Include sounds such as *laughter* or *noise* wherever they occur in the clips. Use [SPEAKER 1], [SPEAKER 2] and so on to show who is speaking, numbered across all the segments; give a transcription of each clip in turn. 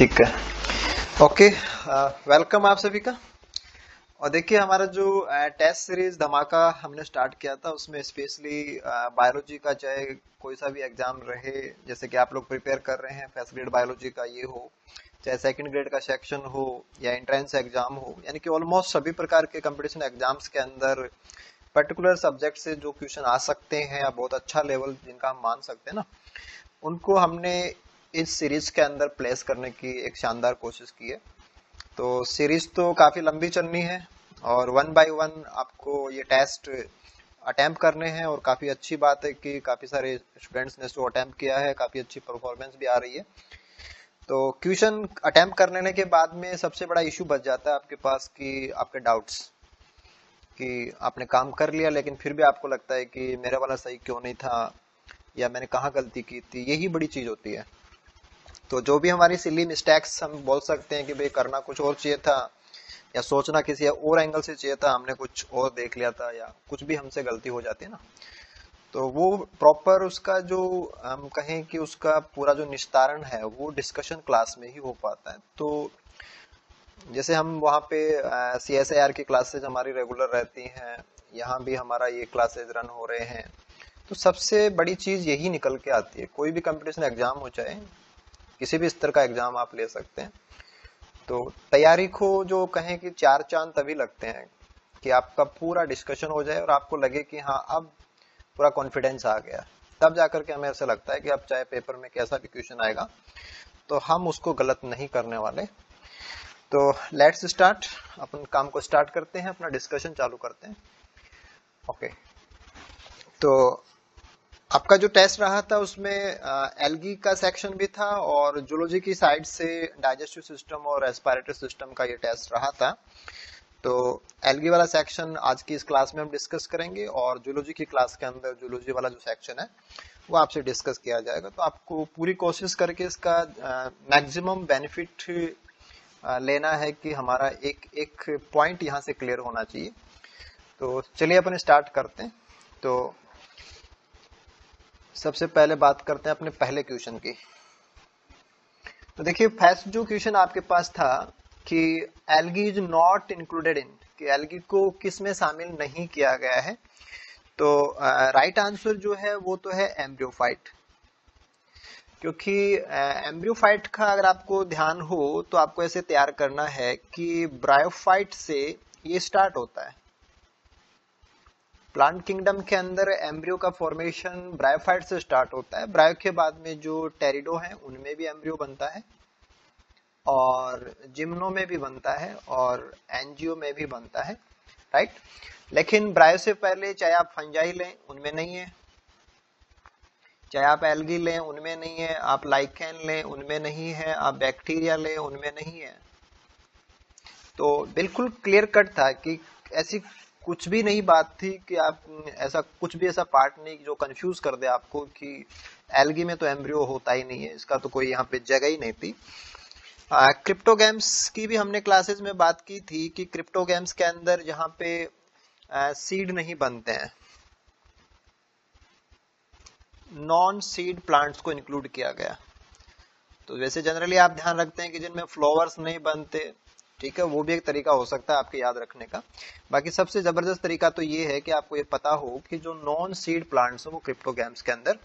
[SPEAKER 1] ठीक है। Okay welcome आप सभी का। और देखिए, हमारा जो टेस्ट सीरीज़ धमाका हमने स्टार्ट किया था, उसमें स्पेशली बायोलॉजी का चाहे कोई सा भी एग्ज़ाम रहे, जैसे कि आप लोग प्रिपेयर कर रहे हैं फ़र्स्ट ग्रेड बायोलॉजी का ये हो, चाहे सेकंड ग्रेड का सेक्शन हो, या एंट्रेंस एग्ज़ाम हो, यानी कि ऑलमोस्ट सभी प्रकार के कंपटीशन एग्ज़ाम्स के अंदर पर्टिकुलर सब्जेक्ट से जो क्वेश्चन आ सकते हैं, या बहुत अच्छा लेवल जिनका हम मान सकते हैं ना, उनको हमने इस सीरीज़ के अंदर प्लेस करने की एक शानदार कोशिश की है। तो सीरीज़ तो काफ़ी लंबी चलनी है और वन बाय वन आपको ये टेस्ट अटेम्प्ट करने हैं और काफ़ी अच्छी बात है कि काफ़ी सारे स्टूडेंट्स ने इसको अटेम्प्ट किया है, काफ़ी अच्छी परफॉर्मेंस भी आ रही है। तो क्वेश्चन अटेम्प्ट कर लेने के बाद में सबसे बड़ा इशू बच जाता है आपके पास कि आपके डाउट्स कि आपने काम कर लिया लेकिन फिर भी आपको लगता है कि मेरा वाला सही क्यों नहीं था या मैंने कहा गलती की थी, यही बड़ी चीज़ होती है। तो जो भी हमारी सिली मिस्टेक्स हम बोल सकते हैं कि भाई करना कुछ और चाहिए था, या सोचना किसी और एंगल से चाहिए था, हमने कुछ और देख लिया था, या कुछ भी हमसे गलती हो जाती है ना। तो वो प्रॉपर उसका जो हम कहें कि उसका पूरा जो निस्तारण है, वो डिस्कशन क्लास में ही हो पाता है। तो जैसे हम वहाँ पे सी एस आई आर की क्लासेज हमारी रेगुलर रहती हैं, यहाँ भी हमारा ये क्लासेज रन हो रहे हैं। तो सबसे बड़ी चीज़ यही निकल के आती है, कोई भी कंपटीशन एग्ज़ाम हो चाहे किसी भी स्तर का एग्ज़ाम आप ले सकते हैं। तो तैयारी को जो कहें कि चार चाँद तभी लगते हैं कि आपका पूरा डिस्कशन हो जाए और आपको लगे कि हाँ अब पूरा कॉन्फिडेंस आ गया। तब जाकर के हमें ऐसा लगता है कि अब चाहे पेपर में कैसा भी क्वेश्चन आएगा तो हम उसको गलत नहीं करने वाले। तो लेट्स स्टार्ट अपन काम को स्टार्ट करते हैं, अपना डिस्कशन चालू करते हैं। ओके तो आपका जो टेस्ट रहा था, उसमें एलगी का सेक्शन भी था और जूलॉजी की साइड से डाइजेस्टिव सिस्टम और रेस्पिरेटरी सिस्टम का ये टेस्ट रहा था। तो एलगी वाला सेक्शन आज की इस क्लास में हम डिस्कस करेंगे और जूलॉजी की क्लास के अंदर जूलॉजी वाला जो सेक्शन है, वो आपसे डिस्कस किया जाएगा। तो आपको पूरी कोशिश करके इसका मैक्सिमम बेनिफिट लेना है कि हमारा एक एक पॉइंट यहाँ से क्लियर होना चाहिए। तो चलिए अपन स्टार्ट करते हैं। तो सबसे पहले बात करते हैं अपने पहले क्वेश्चन की। तो देखिए फ़र्स्ट जो क्वेश्चन आपके पास था कि algae is not included in कि एलगी को किसमें शामिल नहीं किया गया है तो राइट uh, आंसर right जो है वो तो है एम्ब्रियोफाइट क्योंकि एम्ब्रियोफाइट uh, का अगर आपको ध्यान हो तो आपको ऐसे तैयार करना है कि ब्रायोफाइट से ये स्टार्ट होता है। प्लांट किंगडम के अंदर एम्ब्रियो का फॉर्मेशन ब्रायोफाइट से स्टार्ट होता है। ब्रायो के बाद में जो टेरिडो है, उनमें भी एम्ब्रियो बनता है और जिम्नो में भी बनता है और एनजीओ में भी बनता है, राइट? लेकिन ब्रायो से पहले चाहे आप फंजाई लें, उनमें नहीं है। चाहे आप एल्गी लें, उनमें नहीं है। आप लाइकेन लें, उनमें नहीं है। आप बैक्टीरिया लें, उनमें नहीं है। तो बिल्कुल क्लियर कट था कि ऐसी कुछ भी नहीं बात थी कि आप ऐसा, कुछ भी ऐसा पार्ट नहीं जो कंफ्यूज कर दे आपको कि एल्गी में तो एम्ब्रियो होता ही नहीं है, इसका तो कोई यहाँ पे जगह ही नहीं थी। क्रिप्टो गेम्स की भी हमने क्लासेस में बात की थी कि क्रिप्टो गेम्स के अंदर जहाँ पे सीड नहीं बनते हैं। नॉन सीड प्लांट्स को इंक्लूड किया गया। तो वैसे जनरली आप ध्यान रखते हैं कि जिनमें फ्लावर्स नहीं बनते ठीक है, वो भी एक तरीका हो सकता है आपके याद रखने का। बाकी सबसे ज़बरदस्त तरीका तो ये है कि आपको ये पता हो कि जो नॉन सीड प्लांट्स हैं, वो क्रिप्टोगैम्स के अंदर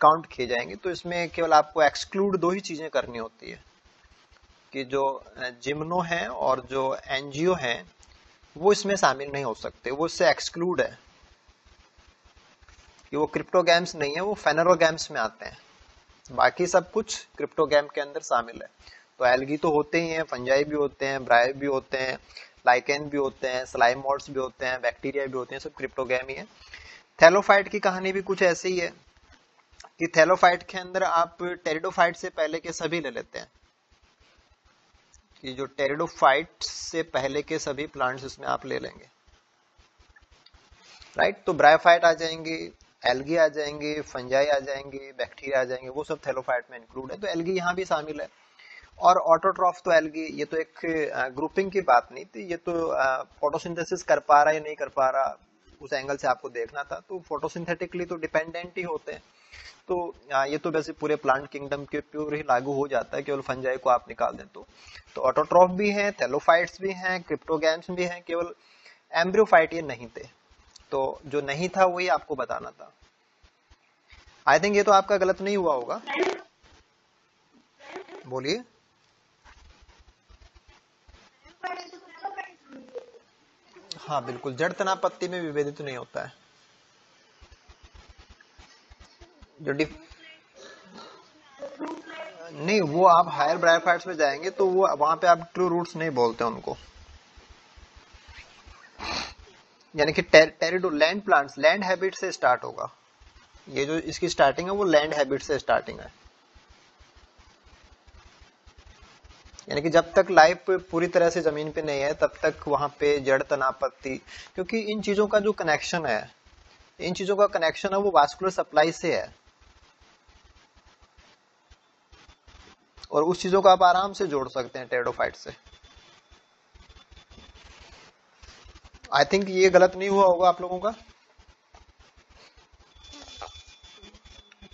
[SPEAKER 1] काउंट किए जाएँगे। तो इसमें केवल आपको एक्सक्लूड दो ही चीज़ें करनी होती है, कि जो जिम्नो है और जो एनजीओ है, वो इसमें शामिल नहीं हो सकते। वो इससे एक्सक्लूड है। कि वो क्रिप्टोगैम्स नहीं है, वो फेनरोगैम्स में आते हैं। बाकी सब कुछ क्रिप्टोगैम के अंदर शामिल है। तो एलगी तो होते ही हैं फंजाई भी होते हैं ब्राय भी होते हैं लाइकेन भी होते हैं स्लाइम भी होते हैं बैक्टीरिया भी होते हैं, सब क्रिप्टोगैम ही। है थैलोफाइट की कहानी भी कुछ ऐसे ही है कि थैलोफाइट के अंदर आप टेरिडोफाइट से पहले के सभी ले लेते हैं। कि जो टेरिडोफाइट से पहले के सभी प्लांट्स इसमें आप ले लेंगे। राइट तो ब्रायोफाइट आ जाएँगे एलगी आ जाएँगे फंजाई आ जाएँगे बैक्टीरिया आ जाएँगे, वो सब थैलोफाइट में इंक्लूड है। तो एलगी यहाँ भी शामिल है। और ऑटोट्रॉफ तो एलगी ये तो एक ग्रुपिंग की बात नहीं थी, ये तो फोटोसिंथेसिस कर पा रहा है नहीं कर पा रहा, उस एंगल से आपको देखना था तो फोटोसिंथेटिकली तो डिपेंडेंट ही होते हैं। तो ये तो वैसे पूरे प्लांट किंगडम के प्योर ही लागू हो जाता है, केवल फंजाई को आप निकाल दें तो। तो ऑटोट्रॉफ भी हैं थेलोफाइट्स भी हैं क्रिप्टोगैम्स भी हैं, केवल एम्ब्रियोफाइट ये नहीं थे। तो जो नहीं था वही आपको बताना था। आई थिंक ये तो आपका गलत नहीं हुआ होगा। बोलिए। हाँ बिल्कुल। जड़ तना पत्ती में विभेदित नहीं होता है। जो डिफ नहीं, वो आप हायर ब्रायोफाइट्स में जाएँगे तो वो वहाँ पे आप ट्रू रूट्स नहीं बोलते उनको। यानी कि टेरिडो लैंड प्लांट्स लैंड हैबिट से स्टार्ट होगा। ये जो इसकी स्टार्टिंग है, वो लैंड हैबिट से स्टार्टिंग है। यानी कि जब तक लाइफ पूरी तरह से ज़मीन पे नहीं है, तब तक वहाँ पे जड़ तनापत्ति क्योंकि इन चीज़ों का जो कनेक्शन है, इन चीज़ों का कनेक्शन है, वो वास्कुलर सप्लाई से है। और उस चीज़ों को आप आराम से जोड़ सकते हैं टेडोफाइट से। आई थिंक ये गलत नहीं हुआ होगा आप लोगों का?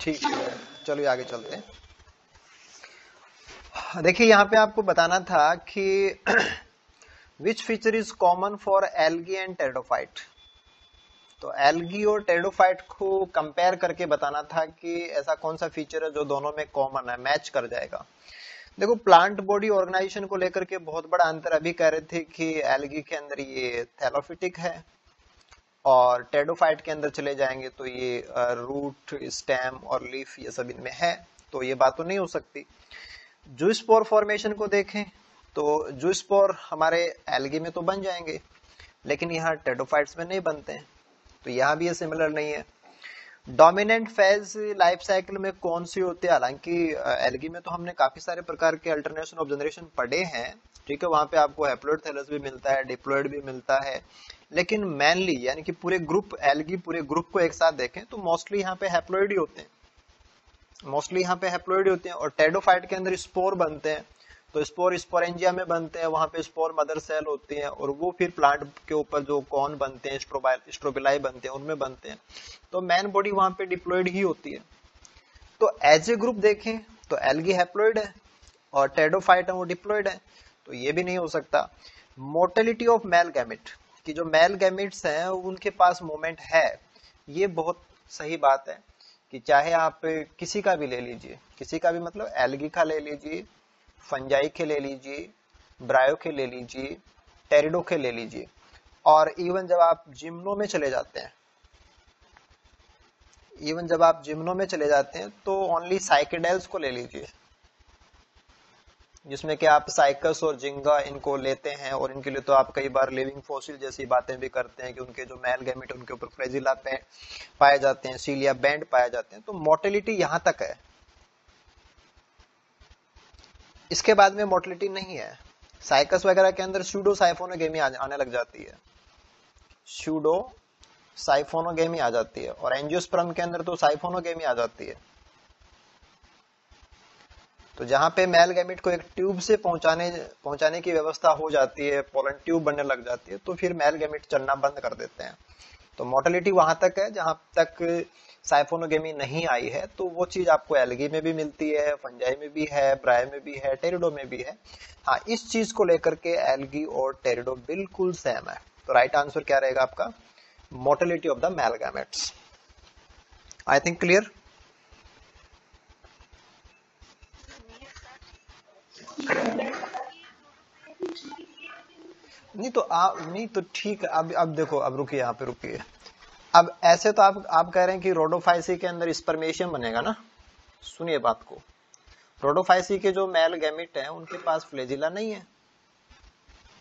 [SPEAKER 1] ठीक है, चलिए आगे चलते हैं। देखिए, यहाँ पे आपको बताना था कि which feature is common for algae and pteridophyte तो एल्गी और टेडोफाइट को कंपेयर करके बताना था कि ऐसा कौन सा फीचर है जो दोनों में कॉमन है मैच कर जाएगा। देखो प्लांट बॉडी ऑर्गेनाइजेशन को लेकर के बहुत बड़ा अंतर अभी कह रहे थे कि एल्गी के अंदर ये थैलोफिटिक है और टेडोफाइट के अंदर चले जाएँगे तो ये रूट स्टेम और लीफ ये सब इनमें है तो ये बात तो नहीं हो सकती। जो स्पोर फॉर्मेशन को देखें तो जूसपोर हमारे एलगी में तो बन जाएँगे, लेकिन यहाँ टेडोफाइट्स में नहीं बनते हैं तो यहाँ भी ये सिमिलर नहीं है। डोमिनेंट फ़ेज़ लाइफ साइकिल में कौन सी होती है? हालाँकि एलगी में तो हमने काफ़ी सारे प्रकार के अल्टरनेशन ऑफ़ जनरेशन पढ़े हैं, ठीक है, वहाँ पे आपको हैप्लोइड थैलस भी मिलता है डिप्लोइड भी मिलता है, लेकिन मेनली यानी कि पूरे ग्रुप एलगी पूरे ग्रुप को एक साथ देखें तो मोस्टली यहाँ पे हैप्लोइड ही होते हैं। मोस्टली यहाँ पे हैप्लोइड होते हैं और टेडोफाइट के अंदर स्पोर बनते हैं। तो स्पोर स्पोरेंजिया में बनते हैं, वहाँ पे स्पोर मदर सेल होती है और वो फिर प्लांट के ऊपर जो कौन बनते हैं स्ट्रोबिलाई बनते हैं, उनमें बनते हैं। तो मैन बॉडी वहाँ पे डिप्लॉयड ही होती है। तो एज ए ग्रुप देखें तो एल्गी हैप्लॉयड है और टेडोफाइट है, वो डिप्लॉयड है। तो ये भी नहीं हो सकता। मोर्टेलिटी ऑफ़ मेल गैमिट कि जो मेल गैमिट्स हैं, उनके पास मोमेंट है, ये बहुत सही बात है। कि चाहे आप किसी का भी ले लीजिए, किसी का भी मतलब एलगी का ले लीजिए, फंजाई के ले लीजिए, ब्रायो के ले लीजिए, टेरिडो के ले लीजिए। और इवन जब आप जिम्नो में चले जाते हैं इवन जब आप जिम्नो में चले जाते हैं तो ओनली साइकेडेल्स को ले लीजिए। जिसमें कि आप साइकस और जिंगा इनको लेते हैं और इनके लिए तो आप कई बार लिविंग फोसिल जैसी बातें भी करते हैं कि उनके जो मैल गैमिट उनके ऊपर फ्रेजिला पाए जाते हैं सीलिया बैंड पाए जाते हैं। तो मोर्टेलिटी यहाँ तक है। इसके बाद में मोर्टलिटी नहीं है। साइकस वगैरह के अंदर सूडो साइफोनोगेमी आने लग जाती है। सूडो साइफोनोगेमी आ जाती है और एंजियोस्पर्म के अंदर तो साइफोनोगेमी आ जाती है। तो जहाँ पे मेल गैमिट को एक ट्यूब से पहुँचाने पहुँचाने की व्यवस्था हो जाती है, पोलन ट्यूब बनने लग जाती है तो फिर मेल गैमिट चलना बंद कर देते हैं। तो मोर्टेलिटी वहाँ तक है, जहाँ तक साइफोनोगेमी नहीं आई है तो वो चीज़ आपको एलगी में भी मिलती है, फंजाई में भी है, ब्राय में भी है, टेरिडो में भी है। हाँ इस चीज़ को लेकर के एलगी और टेरिडो बिल्कुल सेम है। तो राइट आंसर क्या रहेगा आपका? Mortality of the male gametes I think clear नहीं तो आप, नहीं तो ठीक अब अब देखो, अब रुकिए, यहाँ पे रुकिए। अब ऐसे तो आप आप कह रहे हैं कि रोडोफाइसी के अंदर स्पर्मेशियम बनेगा ना? सुनिए बात को। रोडोफाइसी के जो मेल गैमिट है, उनके पास फ्लेजिला नहीं है।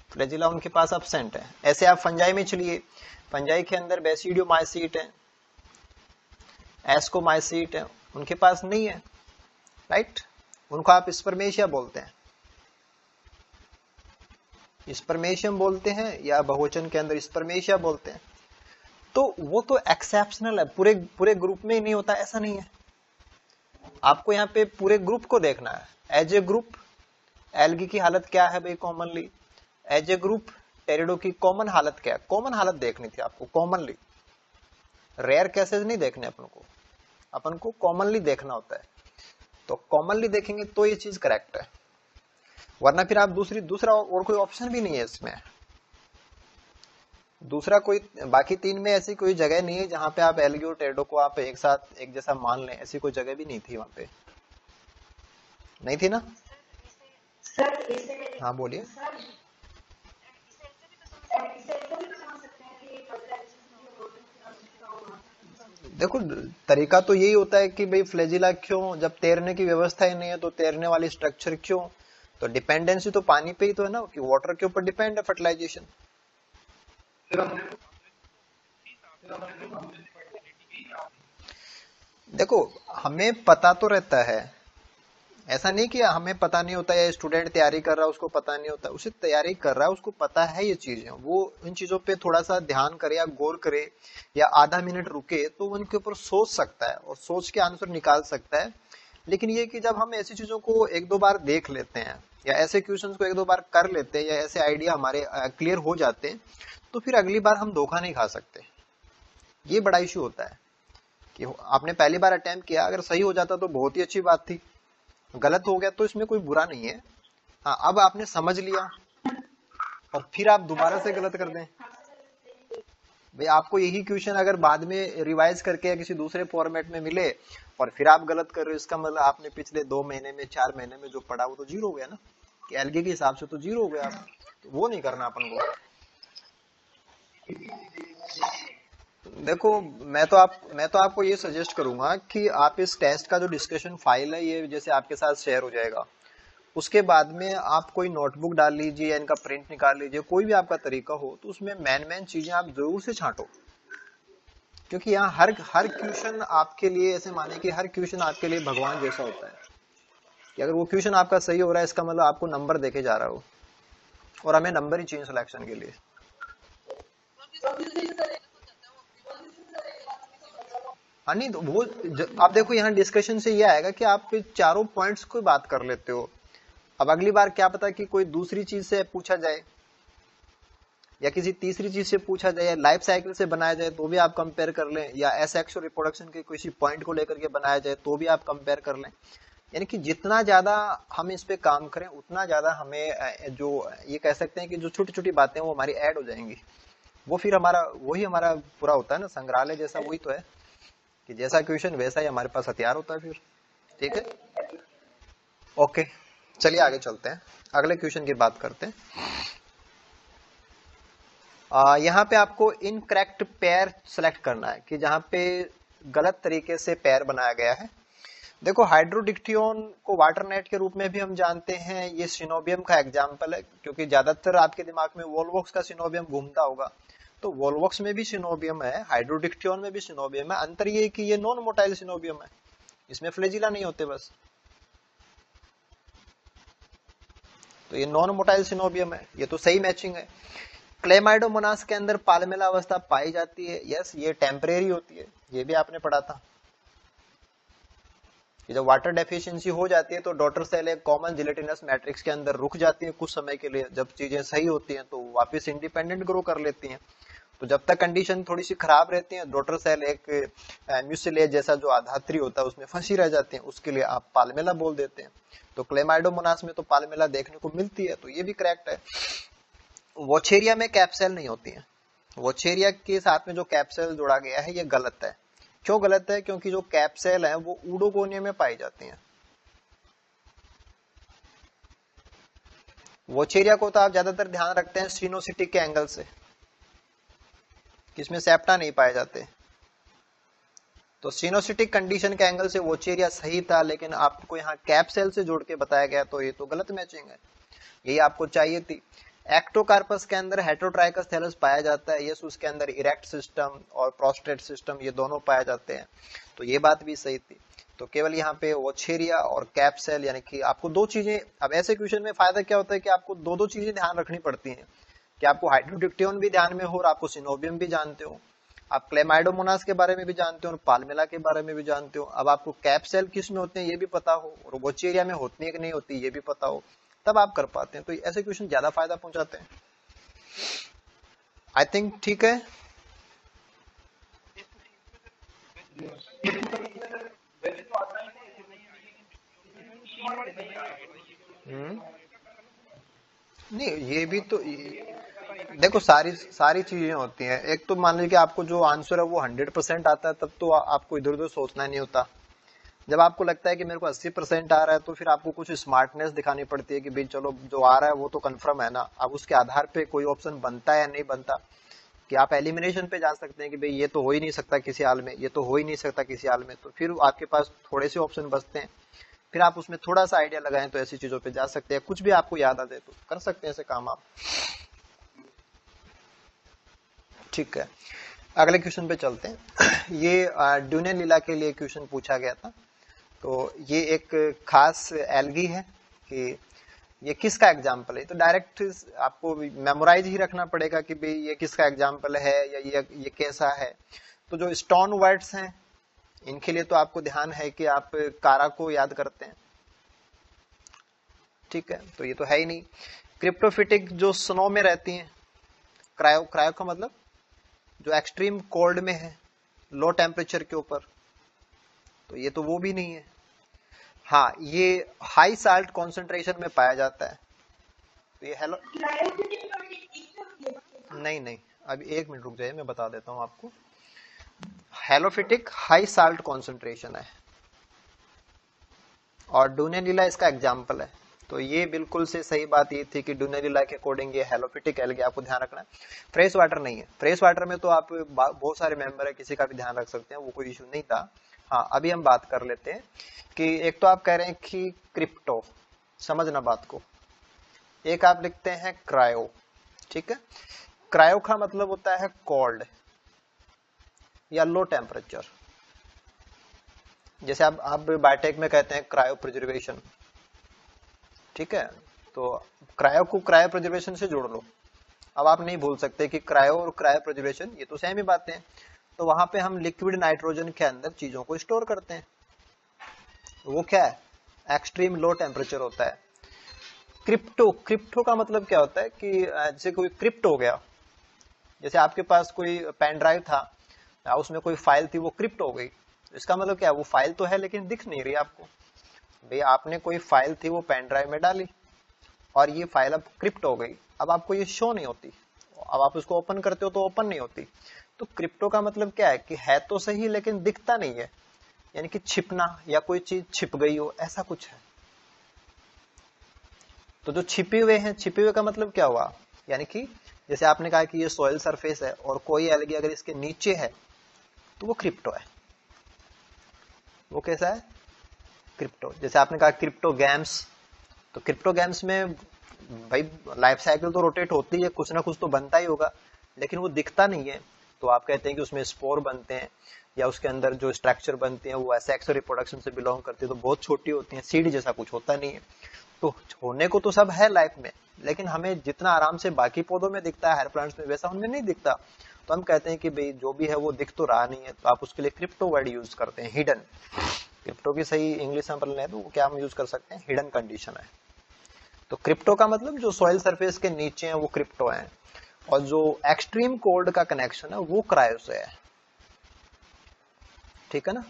[SPEAKER 1] फ्लेजिला उनके पास अपसेंट है। ऐसे आप फंजाई में चलिए। फंजाई के अंदर बेसिडियो माइसीट है एस्कोमाइसीट है, उनके पास नहीं है राइट उनको आप स्पर्मेशिया बोलते हैं। स्पर्मेशियम बोलते हैं या बहुवचन के अंदर स्पर्मेशिया बोलते हैं। तो वो तो एक्सेप्शनल है, पूरे पूरे ग्रुप में ही नहीं होता, ऐसा नहीं है। आपको यहाँ पे पूरे ग्रुप को देखना है। एज ए ग्रुप एलगी की हालत क्या है भाई कॉमनली एज ए ग्रुप टेरिडो की कॉमन हालत क्या है? कॉमन हालत देखनी थी आपको कॉमनली रेयर केसेस नहीं देखने अपन को। अपन को कॉमनली देखना होता है। तो कॉमनली देखेंगे तो ये चीज़ करेक्ट है। वरना फिर आप दूसरी दूसरा और कोई ऑप्शन भी नहीं है इसमें। दूसरा कोई बाकी तीन में ऐसी कोई जगह नहीं है जहाँ पे आप एलगी और टेडो को आप एक साथ एक जैसा मान लें। ऐसी कोई जगह भी नहीं थी वहाँ पे। नहीं थी ना? हाँ बोलिए। देखो तरीका तो यही होता है कि भाई फ्लेजिला क्यों जब तैरने की व्यवस्था ही नहीं है तो तैरने वाली स्ट्रक्चर क्यों? तो डिपेंडेंसी तो पानी पे ही तो है ना, कि वाटर के ऊपर डिपेंड है फर्टिलाइजेशन देखो, हमें पता तो रहता है। ऐसा नहीं कि हमें पता नहीं होता, या स्टूडेंट तैयारी कर रहा है, उसको पता नहीं होता। उसे तैयारी कर रहा है, उसको पता है ये चीज़ें। वो इन चीज़ों पे थोड़ा सा ध्यान करे, या गौर करे, या आधा मिनट रुके तो उनके ऊपर सोच सकता है, और सोच के आंसर निकाल सकता है। लेकिन ये कि जब हम ऐसी चीज़ों को एक दो बार देख लेते हैं, या ऐसे क्वेश्चन को एक दो बार कर लेते हैं, या ऐसे आइडिया हमारे क्लियर हो जाते हैं तो फिर अगली बार हम धोखा नहीं खा सकते। ये बड़ा इशू होता है कि आपने पहली बार अटेम्प्ट किया, अगर सही हो जाता तो बहुत ही अच्छी बात थी। गलत हो गया तो इसमें कोई बुरा नहीं है। हाँ अब आपने समझ लिया और फिर आप दोबारा से गलत कर दें। भाई, आपको यही क्वेश्चन अगर बाद में रिवाइज करके या किसी दूसरे फॉर्मेट में मिले और फिर आप गलत कर रहे हो, इसका मतलब आपने पिछले दो महीने में, चार महीने में जो पढ़ा, वो तो ज़ीरो हो गया ना? कि एलगे के हिसाब से तो ज़ीरो हो गया तो वो नहीं करना अपन को। देखो, मैं तो आप, मैं तो आपको ये सजेस्ट करूँगा कि आप इस टेस्ट का जो डिस्कशन फ़ाइल है, ये जैसे आपके साथ शेयर हो जाएगा। उसके बाद में आप कोई नोटबुक डाल लीजिए या इनका प्रिंट निकाल लीजिए, कोई भी आपका तरीका हो तो उसमें मैन मैन चीज़ें आप ज़रूर से छांटो। क्योंकि यहाँ हर हर क्वेश्चन आपके लिए, ऐसे माने कि हर क्वेश्चन आपके लिए भगवान जैसा होता है। कि अगर वो क्वेश्चन आपका सही हो रहा है, इसका मतलब आपको नंबर देखे जा रहा हो। और हमें नंबर ही चाहिए सिलेक्शन के लिए। हाँ नहीं तो वो आप देखो, यहाँ डिस्कशन से ये आएगा कि आप चारों पॉइंट्स को बात कर लेते हो। अब अगली बार क्या पता कि कोई दूसरी चीज़ से पूछा जाए। या किसी तीसरी चीज़ से पूछा जाए या लाइफ साइकिल से बनाया जाए तो भी आप कंपेयर कर लें, या एस एक्स रिप्रोडक्शन के किसी पॉइंट को लेकर के बनाया जाए तो भी आप कंपेयर कर लें। यानी कि जितना ज़्यादा हम इस पे काम करें, उतना ज़्यादा हमें जो ये कह सकते हैं कि जो छोटी छोटी बातें वो हमारी ऐड हो जाएँगी। वो फिर हमारा, वही हमारा पूरा होता है ना, संग्रहालय जैसा वही तो है। कि जैसा क्वेश्चन वैसा ही हमारे पास हथियार होता है फिर। ठीक है? ओके चलिए आगे चलते हैं। अगले क्वेश्चन की बात करते हैं। यहाँ पे आपको इनकरेक्ट पैर सेलेक्ट करना है, कि जहाँ पे गलत तरीके से पैर बनाया गया है। देखो हाइड्रोडिक्टियोन को वाटर नेट के रूप में भी हम जानते हैं, ये सिनोबियम का एग्ज़ाम्पल है, क्योंकि ज़्यादातर आपके दिमाग में वोलवॉक्स का सिनोबियम घूमता होगा। तो वोलवॉक्स में भी सिनोबियम है हाइड्रोडिक्टियोन में भी सिनोबियम है, अंतर ये कि ये नॉन मोटाइल सिनोबियम है। इसमें फ्लेजिला नहीं होते बस। तो ये नॉन मोटाइल सिनोबियम है, ये तो सही मैचिंग है। क्लेमाइडोमोनास के अंदर पालमेला अवस्था पाई जाती है। यस ये टेम्परेरी होती है। ये भी आपने पढ़ा था। जब वाटर डेफिशिएंसी हो जाती है तो डॉटर सेल एक कॉमन जिलेटिनस मैट्रिक्स के अंदर रुक जाती है कुछ समय के लिए। जब चीज़ें सही होती हैं तो वापस इंडिपेंडेंट ग्रो कर लेती हैं। तो जब तक कंडीशन थोड़ी सी खराब रहती है डॉटर सेल एक म्यूसिलेज जैसा जो आधात्री होता है, उसमें फंसी रह जाती है। उसके लिए आप पालमेला बोल देते हैं। तो क्लेमाइडोमोनास में तो पालमेला देखने को मिलती है तो ये भी करेक्ट है। वोचेरिया में कैप्सेल नहीं होती है। वोचेरिया के साथ में जो कैप्सेल जोड़ा गया है, ये गलत है। क्यों गलत है? क्योंकि जो कैप्सेल है, वो उडोगोनिया में पाई जाती हैं। वोचेरिया को तो आप ज़्यादातर ध्यान रखते हैं सीनोसिटिक के एंगल से। किसमें सेप्टा नहीं पाए जाते। तो सीनोसिटिक कंडीशन के एंगल से वोचेरिया सही था, लेकिन आपको यहाँ कैप सेल से जोड़ के बताया गया तो ये तो गलत मैचिंग है। यही आपको चाहिए थी। एक्टोकार्पस के अंदर हेट्रोट्राइकस थैलस पाया जाता है, यस, उसके अंदर इरेक्ट सिस्टम और प्रोस्टेट सिस्टम, ये दोनों पाए जाते हैं। तो ये बात भी सही थी। तो केवल यहाँ पे वोचेरिया और कैपसेल यानी कि आपको दो चीज़ें, अब ऐसे क्वेश्चन में फ़ायदा क्या होता है कि आपको दो दो चीज़ें ध्यान रखनी पड़ती हैं। कि आपको हाइड्रोडिक्टियोन भी ध्यान में हो और आपको सिनोबियम भी जानते हो। आप क्लेमाइडोमोनास के बारे में भी जानते हो और पालमेला के बारे में भी जानते हो। अब आपको कैप सेल किसमें होते हैं, ये भी पता हो और वोचेरिया में होती है कि नहीं होती, ये भी पता हो। तब आप कर पाते हैं। तो ऐसे क्वेश्चन ज़्यादा फ़ायदा पहुंचाते हैं। आई थिंक ठीक है। हम्म। नहीं, ये भी तो देखो सारी सारी चीज़ें होती हैं। एक तो मान लीजिए आपको जो आंसर है वो हंड्रेड परसेंट आता है, तब तो आपको इधर उधर सोचना नहीं होता। जब आपको लगता है कि मेरे को अस्सी परसेंट आ रहा है तो फिर आपको कुछ स्मार्टनेस दिखानी पड़ती है कि भाई चलो, जो आ रहा है, वो तो कंफर्म है ना। अब उसके आधार पे कोई ऑप्शन बनता है या नहीं बनता, कि आप एलिमिनेशन पे जा सकते हैं कि भाई ये तो हो ही नहीं सकता किसी हाल में, ये तो हो ही नहीं सकता किसी हाल में तो फिर आपके पास थोड़े से ऑप्शन बचते हैं। फिर आप उसमें थोड़ा सा आइडिया लगाएँ तो ऐसी चीज़ों पे जा सकते हैं। कुछ भी आपको याद आ जाए तो कर सकते हैं ऐसे काम आप। ठीक है। अगले क्वेश्चन पे चलते हैं। *clears throat* ये ड्यूने लीला के लिए क्वेश्चन पूछा गया था। तो ये एक खास एलगी है कि ये किसका एग्ज़ाम्पल है? तो डायरेक्ट आपको मेमोराइज ही रखना पड़ेगा कि भाई ये किसका एग्ज़ाम्पल है या ये ये कैसा है। तो जो स्टोन वर्ड्स हैं, इनके लिए तो आपको ध्यान है कि आप कारा को याद करते हैं। ठीक है? तो ये तो है ही नहीं। क्रिप्टोफिटिक जो स्नो में रहती हैं क्रायो क्रायो का मतलब? जो एक्सट्रीम कोल्ड में है लो टेम्परेचर के ऊपर तो ये तो वो भी नहीं है। हाँ ये हाई साल्ट कॉन्सेंट्रेशन में पाया जाता है। तो ये हेलो नहीं नहीं अभी एक मिनट रुक जाइए, मैं बता देता हूँ आपको। हेलोफिटिक हाई साल्ट कॉन्सेंट्रेशन है। और डूनेलीला इसका एग्ज़ाम्पल है। तो ये बिल्कुल से सही बात ये थी कि डूनेलीला के अकॉर्डिंग ये हेलोफिटिक एलगे आपको ध्यान रखना है। फ्रेश वाटर नहीं है। फ्रेश वाटर में तो आप बहुत सारे मेंबर है, किसी का भी ध्यान रख सकते हैं, वो कोई इशू नहीं था। हाँ अभी हम बात कर लेते हैं कि एक तो आप कह रहे हैं कि क्रिप्टो, समझना बात को। एक आप लिखते हैं क्रायो, ठीक है? क्रायो का मतलब होता है कोल्ड या लो टेम्परेचर। जैसे आप आप बायोटेक में कहते हैं क्रायो प्रिजर्वेशन, ठीक है? तो क्रायो को क्रायो प्रिजर्वेशन से जोड़ लो। अब आप नहीं भूल सकते कि क्रायो और क्रायो प्रिजर्वेशन, ये तो सेम ही बातें हैं। तो वहाँ पे हम लिक्विड नाइट्रोजन के अंदर चीज़ों को स्टोर करते हैं। वो क्या है? एक्सट्रीम लो टेम्परेचर होता है। क्रिप्टो क्रिप्टो का मतलब क्या होता है कि जैसे कोई क्रिप्ट हो गया, जैसे आपके पास कोई पेन ड्राइव था उसमें कोई फ़ाइल थी, वो क्रिप्ट हो गई। इसका मतलब क्या है? वो फ़ाइल तो है, लेकिन दिख नहीं रही आपको। भाई आपने कोई फ़ाइल थी, वो पेन ड्राइव में डाली, और ये फ़ाइल अब क्रिप्ट हो गई। अब आपको ये शो नहीं होती। अब आप उसको ओपन करते हो तो ओपन नहीं होती। तो क्रिप्टो का मतलब क्या है कि है तो सही लेकिन दिखता नहीं है। यानी कि छिपना या कोई चीज़ छिप गई हो, ऐसा कुछ है। तो जो छिपे हुए हैं, छिपे हुए का मतलब क्या हुआ? यानी कि जैसे आपने कहा कि ये सॉइल सरफेस है और कोई एलगी अगर इसके नीचे है तो वो क्रिप्टो है। वो कैसा है? क्रिप्टो जैसे आपने कहा क्रिप्टो गैम्स तो क्रिप्टो गैम्स में भाई लाइफ साइकिल तो रोटेट होती है, कुछ ना कुछ तो बनता ही होगा, लेकिन वो दिखता नहीं है। तो आप कहते हैं कि उसमें स्पोर बनते हैं या उसके अंदर जो स्ट्रक्चर बनते हैं, वो ऐसे रिप्रोडक्शन से बिलोंग करती है तो बहुत छोटी होती है सीड जैसा कुछ होता नहीं है। तो होने को तो सब है लाइफ में, लेकिन हमें जितना आराम से बाकी पौधों में दिखता है हर प्लांट्स में वैसा उनमें नहीं दिखता। तो हम कहते हैं कि भाई, जो भी है वो दिख तो रहा नहीं है तो आप उसके लिए क्रिप्टो वर्ड यूज़ करते हैं हिडन क्रिप्टो की सही इंग्लिश में लें तो क्या हम यूज़ कर सकते हैं? हिडन कंडीशन है। तो क्रिप्टो का मतलब जो सॉइल सरफेस के नीचे है, वो क्रिप्टो है। और जो एक्सट्रीम कोल्ड का कनेक्शन है, वो क्रायो से है। ठीक है ना?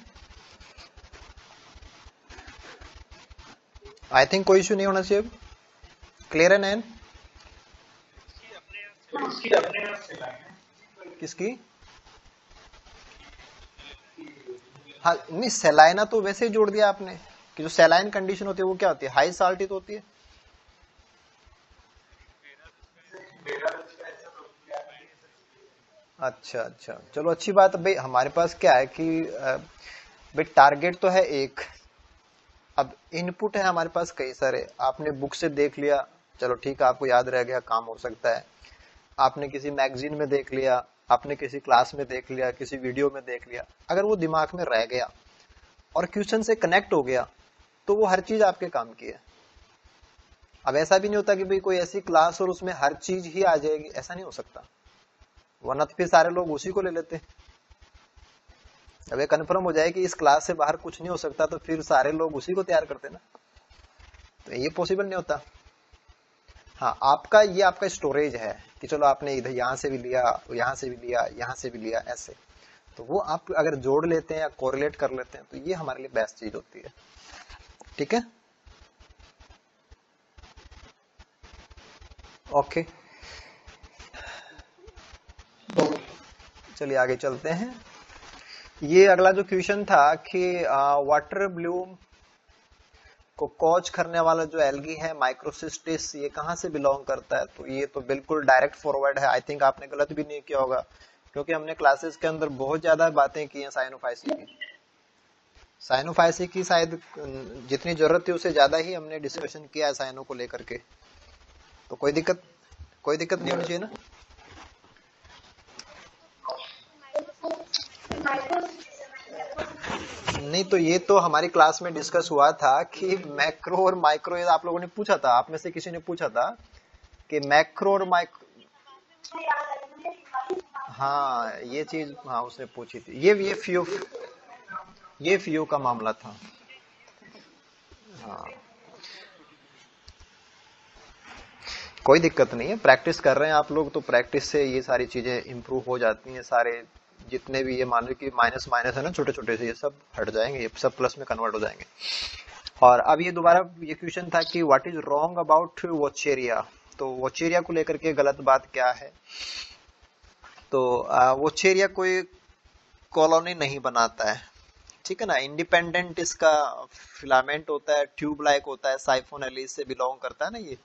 [SPEAKER 1] आई थिंक कोई इश्यू नहीं होना चाहिए क्लियर है, नैन? किसकी? हाँ नहीं, सेलाइना तो वैसे ही जोड़ दिया आपने। कि जो सेलाइन कंडीशन होती है, वो क्या होती है? हाई साल्ट तो होती है। अच्छा अच्छा। चलो, अच्छी बात भाई, हमारे पास क्या है कि भाई टारगेट तो है एक। अब इनपुट है हमारे पास कई सारे। आपने बुक से देख लिया। चलो, ठीक है, आपको याद रह गया, काम हो सकता है। आपने किसी मैगजीन में देख लिया, आपने किसी क्लास में देख लिया, किसी वीडियो में देख लिया। अगर वो दिमाग में रह गया और क्वेश्चन से कनेक्ट हो गया तो वो हर चीज़ आपके काम की है। अब ऐसा भी नहीं होता कि भाई कोई ऐसी क्लास और उसमें हर चीज़ ही आ जाएगी। ऐसा नहीं हो सकता। वरना तो फिर सारे लोग उसी को ले लेते। अब ये कन्फर्म हो जाए कि इस क्लास से बाहर कुछ नहीं हो सकता तो फिर सारे लोग उसी को तैयार करते ना। तो ये पॉसिबल नहीं होता। हाँ आपका, ये आपका स्टोरेज है कि चलो आपने इधर यहाँ से भी लिया, यहाँ से भी लिया, यहाँ से भी लिया, ऐसे। तो वो आप अगर जोड़ लेते हैं या कोरिलेट कर लेते हैं तो ये हमारे लिए बेस्ट चीज़ होती है। ठीक है? ओके चलिए आगे चलते हैं। ये अगला जो क्वेश्चन था कि वाटर ब्लूम को कॉज करने वाला जो एल्गी है माइक्रोसिस्टिस ये कहाँ से बिलोंग करता है? तो ये तो बिल्कुल डायरेक्ट फॉरवर्ड है। आई थिंक आपने गलत भी नहीं किया होगा, क्योंकि हमने क्लासेस के अंदर बहुत ज़्यादा बातें की हैं साइनोफाइसी की। साइनोफाइसी की शायद, जितनी ज़रूरत थी उससे ज़्यादा ही हमने डिस्कशन किया है साइनो को लेकर के। तो कोई दिक्कत कोई दिक्कत नहीं होनी चाहिए ना? नहीं तो ये तो हमारी क्लास में डिस्कस हुआ था कि मैक्रो और माइक्रो आप लोगों ने पूछा था, आप में से किसी ने पूछा था कि मैक्रो और माइक्रो हाँ ये चीज़ हाँ उसने पूछी थी। ये ये फ्यू ये फ्यू का मामला था। हाँ। कोई दिक्कत नहीं है प्रैक्टिस कर रहे हैं आप लोग तो प्रैक्टिस से ये सारी चीज़ें इंप्रूव हो जाती हैं, सारे जितने भी ये मान लो कि माइनस माइनस है ना छोटे छोटे से ये सब हट जाएँगे, ये सब प्लस में कन्वर्ट हो जाएँगे। और अब ये दोबारा ये क्वेश्चन था कि what is wrong about Vaucheria तो वोचेरिया को लेकर के गलत बात क्या है? तो वोचेरिया कोई कॉलोनी नहीं बनाता है। ठीक है ना? इंडिपेंडेंट इसका फिलामेंट होता है ट्यूब लाइक होता है साइफोन एलिस से बिलोंग करता है ना ये।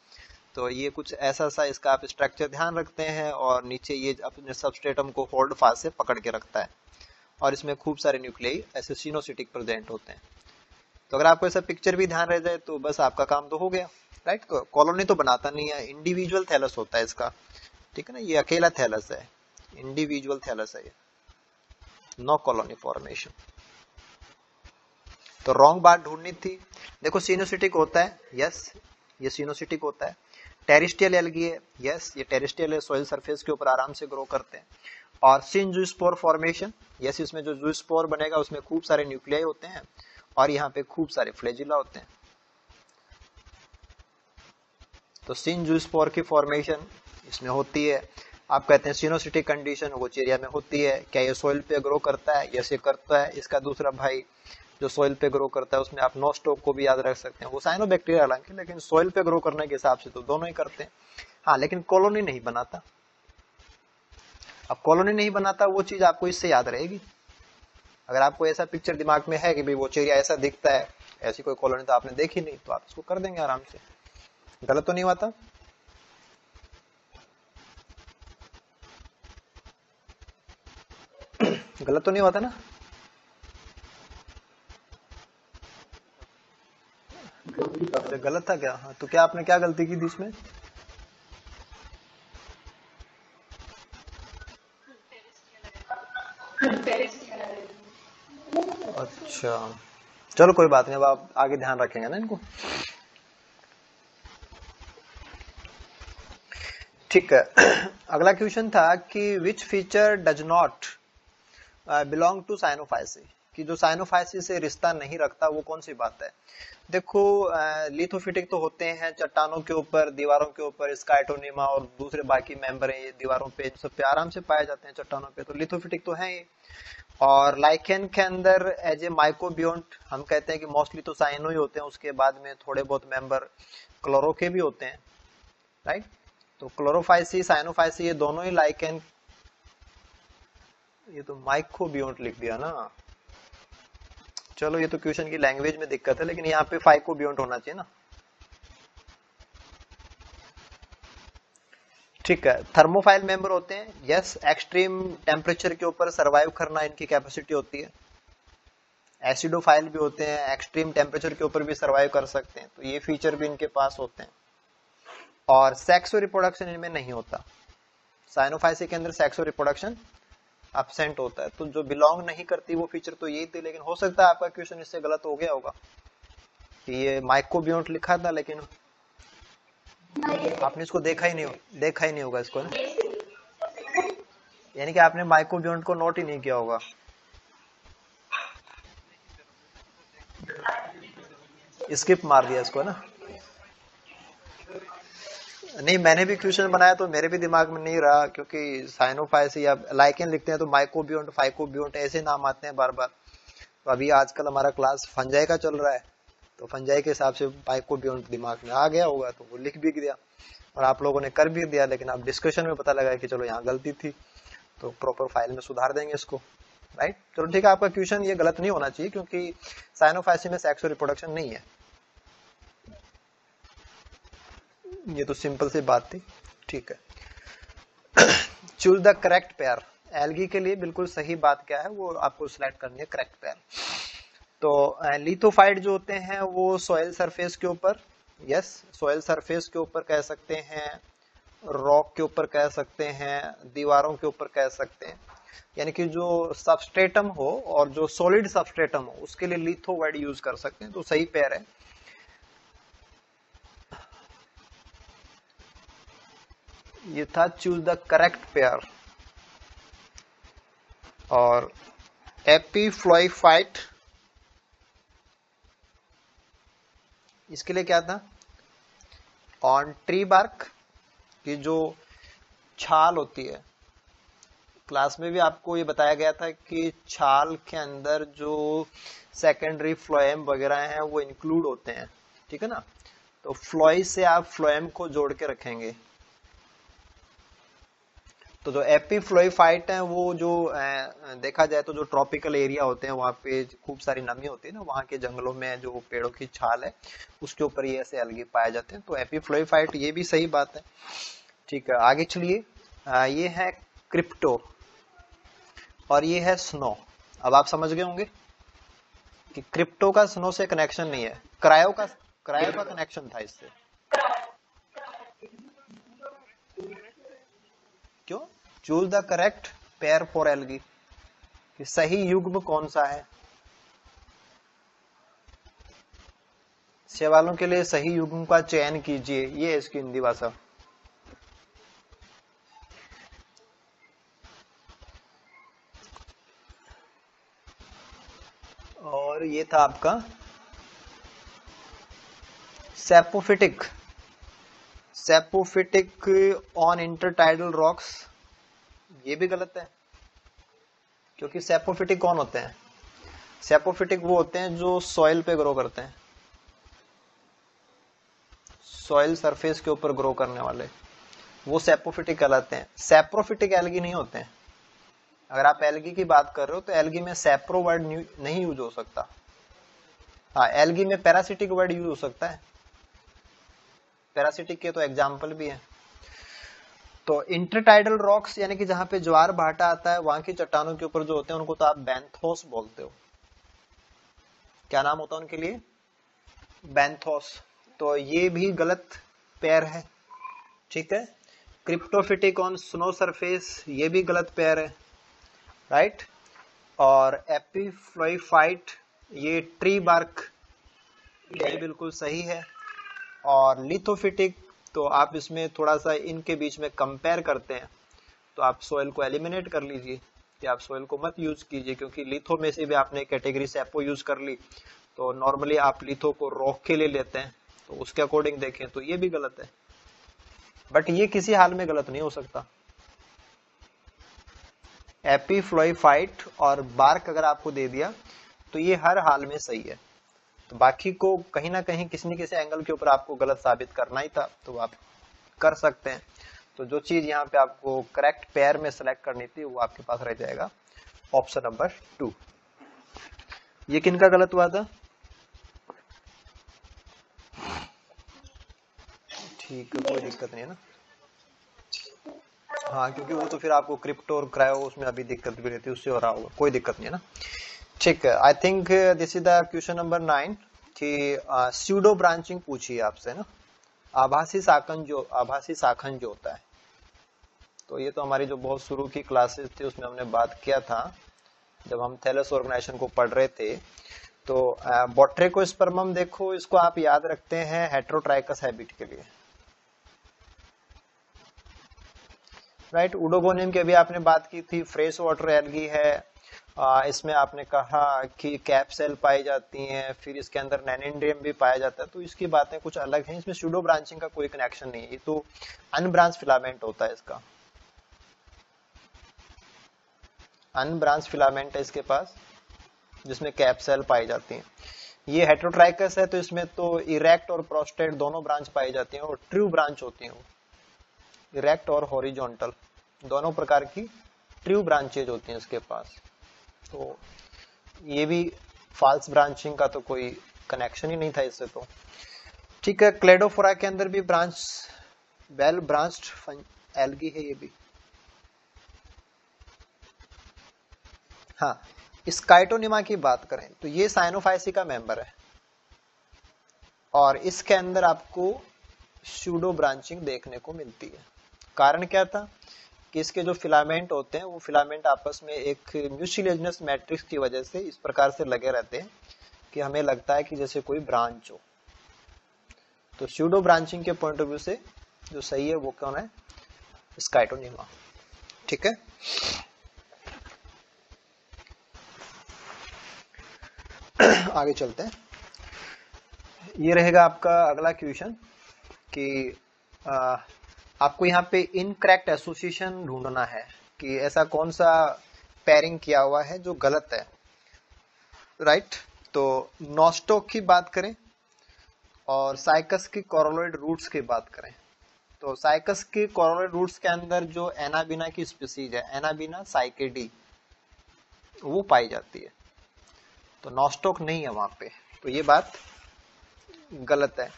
[SPEAKER 1] तो ये कुछ ऐसा सा इसका आप स्ट्रक्चर ध्यान रखते हैं और नीचे ये अपने सबस्टेटम को होल्ड फास्ट से पकड़ के रखता है। और इसमें खूब सारे न्यूक्लियाई ऐसे सीनोसिटिक प्रेजेंट होते हैं। तो अगर आपको ऐसा पिक्चर भी ध्यान रह जाए तो बस आपका काम तो हो गया राइट कॉलोनी तो बनाता नहीं है इंडिविजुअल थैलस होता है इसका। ठीक है ना? ये अकेला थैलस है। इंडिविजुअल थैलस है ये। नो कॉलोनी फॉर्मेशन तो रॉन्ग बात ढूंढनी थी। देखो सीनोसिटिक होता है। यस ये सीनोसिटिक होता है। टेरिस्टियल एलगी है यस ये टेरिस्टियल है सोइल सरफेस के ऊपर आराम से ग्रो करते हैं। और सिन जूस्पोर फॉर्मेशन यस इसमें जो जूस्पोर बनेगा, उसमें खूब सारे न्यूक्लियाई होते हैं और यहाँ पे खूब सारे फ्लेजिला होते हैं। तो सिन जूस्पोर की फॉर्मेशन इसमें होती है। आप कहते हैं सिनोसिटिक कंडीशन वो एरिया में होती है। क्या ये सोइल पे ग्रो करता है? यस ये करता है। इसका दूसरा भाई जो सोइल पे ग्रो करता है, उसमें आप नो स्टॉक को भी याद रख सकते हैं। वो साइनो बैक्टीरिया हालाँकि, लेकिन सोइल पे ग्रो करने के हिसाब से तो दोनों ही करते हैं। हाँ लेकिन कॉलोनी नहीं बनाता। अब कॉलोनी नहीं बनाता, वो चीज़ आपको इससे याद रहेगी। अगर आपको ऐसा पिक्चर दिमाग में है कि भाई वो चेरिया ऐसा दिखता है, ऐसी कोई कॉलोनी तो आपने देखी नहीं तो आप इसको कर देंगे आराम से। गलत तो नहीं हुआ था? गलत तो नहीं हुआ था ना? अच्छा गलत था क्या? हाँ तो क्या आपने क्या गलती की थी इसमें अच्छा। चलो, कोई बात नहीं, अब आप आगे ध्यान रखेंगे ना इनको। ठीक है। *clears throat* अगला क्वेश्चन था कि which feature does not belong to Cyanophyceae कि जो साइनोफाइसी से रिश्ता नहीं रखता, वो कौन सी बात है? देखो लिथोफिटिक तो होते हैं, चट्टानों के ऊपर, दीवारों के ऊपर, स्काइटोनिमा और दूसरे बाकी मेंबर है, ये दीवारों पे, सब पे आराम से पाए जाते हैं चट्टानों पे तो लिथोफिटिक तो है ये और लाइकेन के अंदर एज ए माइकोबियोन्ट हम कहते हैं कि मोस्टली तो साइनो ही होते हैं, उसके बाद में थोड़े बहुत मेंबर क्लोरो के भी होते हैं राइट तो क्लोरोफाइसी साइनोफाइसी ये दोनों ही लाइकेन, ये तो माइकोबियोन्ट लिख दिया ना। चलो, ये तो क्वेश्चन की लैंग्वेज में दिक्कत है, लेकिन यहाँ पे फाइव को बियॉन्ड होना चाहिए ना। ठीक है थर्मोफाइल मेंबर होते हैं। यस एक्सट्रीम टेम्परेचर के ऊपर सरवाइव करना इनकी कैपेसिटी होती है। एसिडोफाइल भी होते हैं एक्सट्रीम टेम्परेचर के ऊपर भी सरवाइव कर सकते हैं। तो ये फीचर भी इनके पास होते हैं। और सेक्सो रिप्रोडक्शन इनमें नहीं होता। साइनोफाइसी के अंदर सेक्सो रिप्रोडक्शन एबसेंट होता है तो जो बिलोंग नहीं करती वो फीचर तो यही थी, लेकिन हो सकता है आपका क्वेश्चन इससे गलत हो गया होगा कि ये माइक्रोबियोट लिखा था, लेकिन आपने इसको देखा ही नहीं देखा ही नहीं होगा इसको यानी कि आपने माइक्रोबियोट को नोट ही नहीं किया होगा। स्किप मार दिया इसको ना? नहीं, मैंने भी क्वेश्चन बनाया तो मेरे भी दिमाग में नहीं रहा, क्योंकि साइनोफाइस या लाइकेन लिखते हैं तो माइकोबियोट फाइकोबियोट ऐसे नाम आते हैं बार बार तो अभी आजकल हमारा क्लास फंजाई का चल रहा है तो फंजाई के हिसाब से माइकोबियोट दिमाग में आ गया होगा तो वो लिख भी दिया। और आप लोगों ने कर भी दिया, लेकिन अब डिस्कशन में पता लगा कि चलो यहाँ गलती थी तो प्रॉपर फ़ाइल में सुधार देंगे इसको। राइट चलो ठीक है, आपका क्वेश्चन ये गलत नहीं होना चाहिए, क्योंकि साइनोफाइसी में सेक्सुअल रिप्रोडक्शन नहीं है। ये तो सिंपल सी बात थी, ठीक है। Choose the correct pair algae के लिए बिल्कुल सही बात क्या है, वो आपको सिलेक्ट करनी है करेक्ट पेयर तो लिथोफाइट जो होते हैं, वो सॉइल सरफेस के ऊपर यस सॉइल सरफेस के ऊपर कह सकते हैं रॉक के ऊपर कह सकते हैं, दीवारों के ऊपर कह सकते हैं। यानी कि जो सबस्ट्रेटम हो और जो सॉलिड सबस्ट्रेटम हो, उसके लिए लिथोवाइड यूज़ कर सकते हैं तो सही पेयर है। ये था चूज़ द करेक्ट पेयर और एपीफ्लोइफाइट इसके लिए क्या था? ऑन ट्री बार्क की जो छाल होती है क्लास में भी आपको ये बताया गया था कि छाल के अंदर जो सेकेंडरी फ्लोएम वगैरह हैं, वो इंक्लूड होते हैं, ठीक है ना? तो फ्लोई से आप फ्लोएम को जोड़ के रखेंगे। तो जो एपीफ्लोइफाइट है, वो जो देखा जाए तो जो ट्रॉपिकल एरिया होते हैं, वहाँ पे खूब सारी नमी होती है ना, वहाँ के जंगलों में जो पेड़ों की छाल है, उसके ऊपर ये ऐसे अलगी पाए जाते हैं। तो एपीफ्लोइफाइट ये भी सही बात है। ठीक है, आगे चलिए। ये है क्रिप्टो और ये है स्नो अब आप समझ गए होंगे कि क्रिप्टो का स्नो से कनेक्शन नहीं है। क्रायो का क्रायो का कनेक्शन था इससे क्यों choose the correct pair for algae. कि सही युग्म कौन सा है? सवालों के लिए सही युग्म का चयन कीजिए। ये इसकी हिंदी भाषा। और ये था आपका saprophytic saprophytic on intertidal rocks ये भी गलत है। क्योंकि सेपोफिटिक कौन होते हैं? सेपोफिटिक वो होते हैं जो सॉइल पे ग्रो करते हैं। सॉइल सरफेस के ऊपर ग्रो करने वाले। वो सेपोफिटिक कहलाते हैं। सेप्रोफिटिक एलगी नहीं होते हैं। अगर आप एलगी की बात कर रहे हो तो एलगी में सेप्रो वर्ड नहीं यूज़ हो सकता। हाँ एलगी में पैरासिटिक वर्ड यूज़ हो सकता है। पैरासिटिक के तो एग्ज़ाम्पल भी है। तो इंटरटाइडल रॉक्स यानी कि जहाँ पे ज्वार भाटा आता है, वहाँ की चट्टानों के ऊपर जो होते हैं, उनको तो आप बैंथोस बोलते हो। क्या नाम होता है उनके लिए? बैंथोस। तो ये भी गलत पैर है। ठीक है? क्रिप्टोफिटिक ऑन स्नो सरफेस ये भी गलत पैर है। राइट और एपीफ्लोइफाइट ये ट्री बार्क ये बिल्कुल सही है। और लिथोफिटिक तो आप इसमें थोड़ा सा इनके बीच में कंपेयर करते हैं। तो आप सोयल को एलिमिनेट कर लीजिए कि आप सोयल को मत यूज़ कीजिए, क्योंकि लिथो में से भी आपने कैटेगरी सेपो यूज़ कर ली। तो नॉर्मली आप लिथो को रोक के लिए लेते हैं तो उसके अकॉर्डिंग देखें तो ये भी गलत है। बट ये किसी हाल में गलत नहीं हो सकता। एपीफ्लोइफाइट और बार्क अगर आपको दे दिया तो ये हर हाल में सही है। तो बाकी को कहीं ना कहीं किसी न किसी एंगल के ऊपर आपको गलत साबित करना ही था तो आप कर सकते हैं। तो जो चीज़ यहाँ पे आपको करेक्ट पेयर में सेलेक्ट करनी थी, वो आपके पास रह जाएगा। ऑप्शन नंबर टू ये किन का गलत हुआ था? ठीक है कोई दिक्कत नहीं है ना? हाँ क्योंकि वो तो फिर आपको क्रिप्टो और क्रायो उसमें अभी दिक्कत भी रहती है, उससे हो रहा होगा कोई दिक्कत नहीं है ना? ठीक है I think this is the question number nine कि स्यूडो ब्रांचिंग पूछी आपसे ना। आभासी साखन जो आभासी साखन जो होता है। तो ये तो हमारी जो बहुत शुरू की क्लासेस थी उसमें हमने बात किया था जब हम थैलस ऑर्गेनाइजेशन को पढ़ रहे थे। तो बोट्रेको uh, स्पर्मम देखो इसको आप याद रखते हैं हेट्रोट्राइकस हैबिट के लिए। Right right? उडोगोनियम की अभी आपने बात की थी फ्रेश वाटर एलगी है आ, इसमें आपने कहा कि कैप सेल पाई जाती हैं फिर इसके अंदर नैनेंड्रियम भी पाया जाता है तो इसकी बातें कुछ अलग हैं। इसमें सूडो ब्रांचिंग का कोई कनेक्शन नहीं है तो अनब्रांच फिलामेंट होता है इसका। अनब्रांच फिलामेंट है इसके पास जिसमें कैप सेल पाई जाती हैं। ये हेट्रोट्राइकस है तो इसमें तो इरेक्ट और प्रोस्टेट दोनों ब्रांच पाई जाती हैं और ट्रू ब्रांच होती हैं इरेक्ट और हॉरिजॉन्टल दोनों प्रकार की ट्रू ब्रांचेज होती हैं इसके पास। तो ये भी फॉल्स ब्रांचिंग का तो कोई कनेक्शन ही नहीं था इससे तो। ठीक है क्लेडोफोरा के अंदर भी ब्रांच वेल ब्रांच्ड एल्गी है ये भी। हाँ स्काइटोनिमा की बात करें तो ये साइनोफाइसी का मेंबर है। और इसके अंदर आपको शूडो ब्रांचिंग देखने को मिलती है। कारण क्या था? कि इसके जो फिलामेंट होते हैं, वो फिलामेंट आपस में एक म्यूसिलेजनस मैट्रिक्स की वजह से इस प्रकार से लगे रहते हैं कि हमें लगता है कि जैसे कोई ब्रांच हो। तो स्यूडो ब्रांचिंग के पॉइंट ऑफ़ व्यू से जो सही है, वो कौन है? स्काइटोनिमा ठीक है? आगे चलते हैं। ये रहेगा आपका अगला क्वेश्चन कि आपको यहाँ पे इनकरेक्ट एसोसिएशन ढूंढना है कि ऐसा कौन सा पेयरिंग किया हुआ है जो गलत है। Right right? तो नॉस्टोक की बात करें और साइकस की कोरोलोइड रूट्स की बात करें। तो साइकस की कोरोलोइड रूट्स के अंदर जो एनाबिना की स्पीसीज है एनाबिना साइकेडी वो पाई जाती है। तो नॉस्टोक नहीं है वहाँ पे। तो ये बात गलत है।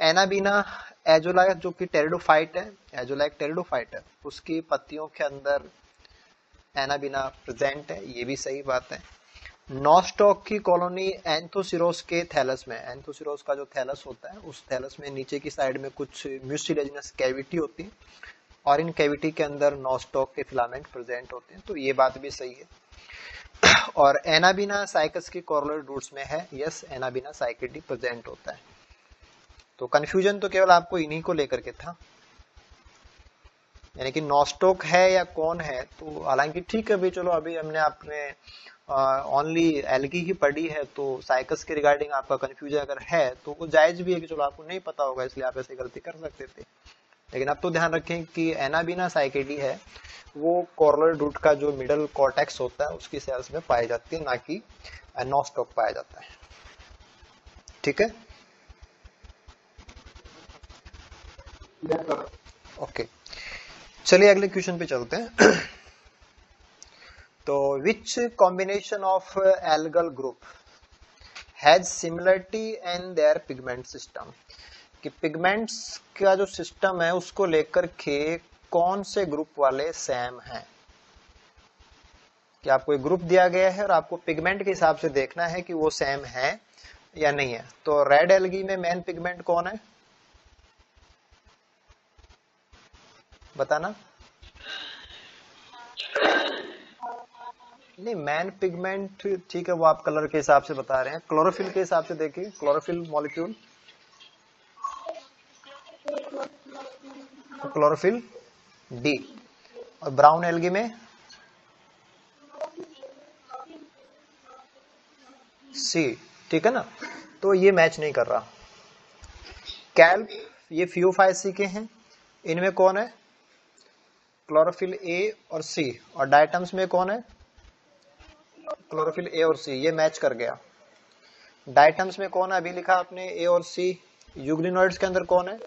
[SPEAKER 1] एनाबीना एजोला जो कि टेरिडोफाइट है एजोला एक टेरिडोफाइट है, उसकी पत्तियों के अंदर एनाबीना प्रेजेंट है, ये भी सही बात है। नॉस्टॉक की कॉलोनी एंथोसिरोस के थैलस में एंथोसिरोस का जो थैलस होता है, उस थैलस में नीचे की साइड में कुछ म्यूसिलेजिनस कैविटी होती है और इन कैविटी के अंदर नॉस्टॉक के फिलामेंट प्रेजेंट होते हैं तो ये बात भी सही है। और एनाबिना साइकस की कॉर्लर रूट्स में है, यस, एनाबिना साइकेटी प्रेजेंट होता है। तो कंफ्यूजन तो केवल आपको इन्हीं को लेकर के था। यानी कि नॉस्टोक है या कौन है तो हालाँकि ठीक है भी चलो अभी हमने आपने ओनली एलगी ही पढ़ी है तो साइकस के रिगार्डिंग आपका कंफ्यूजन अगर है तो वो जायज़ भी है कि चलो आपको नहीं पता होगा, इसलिए आप ऐसी गलती कर सकते थे। लेकिन अब तो ध्यान रखें कि एनाबिना साइकेडी है, वो कॉर्नर रूट का जो मिडल कॉर्टेक्स होता है, उसकी सेल्स में पाई जाती है, ना कि नॉस्टॉक पाया जाता है। ठीक है? ओके चलिए अगले क्वेश्चन पे चलते हैं। तो which combination of algal group has similarity in their pigment system कि पिगमेंट्स का जो सिस्टम है, उसको लेकर के कौन से ग्रुप वाले सेम हैं? कि आपको एक ग्रुप दिया गया है और आपको पिगमेंट के हिसाब से देखना है कि वो सेम है या नहीं है। तो रेड एलगी में मेन पिगमेंट कौन है? बताना। नहीं मैन पिगमेंट ठीक है, वो आप कलर के हिसाब से बता रहे हैं। क्लोरोफिल के हिसाब से देखिए क्लोरोफिल मॉलिक्यूल क्लोरोफिल डी और ब्राउन एल्गी में? सी ठीक है ना? तो ये मैच नहीं कर रहा। कैल्प ये फ्यूफाइसी के हैं। इनमें कौन है? क्लोरोफिल ए और सी और डायटम्स में कौन है? क्लोरोफिल ए और सी ये मैच कर गया. डायटम्स में कौन है? अभी लिखा आपने ए और सी यूग्लिनोइड्स के अंदर कौन है?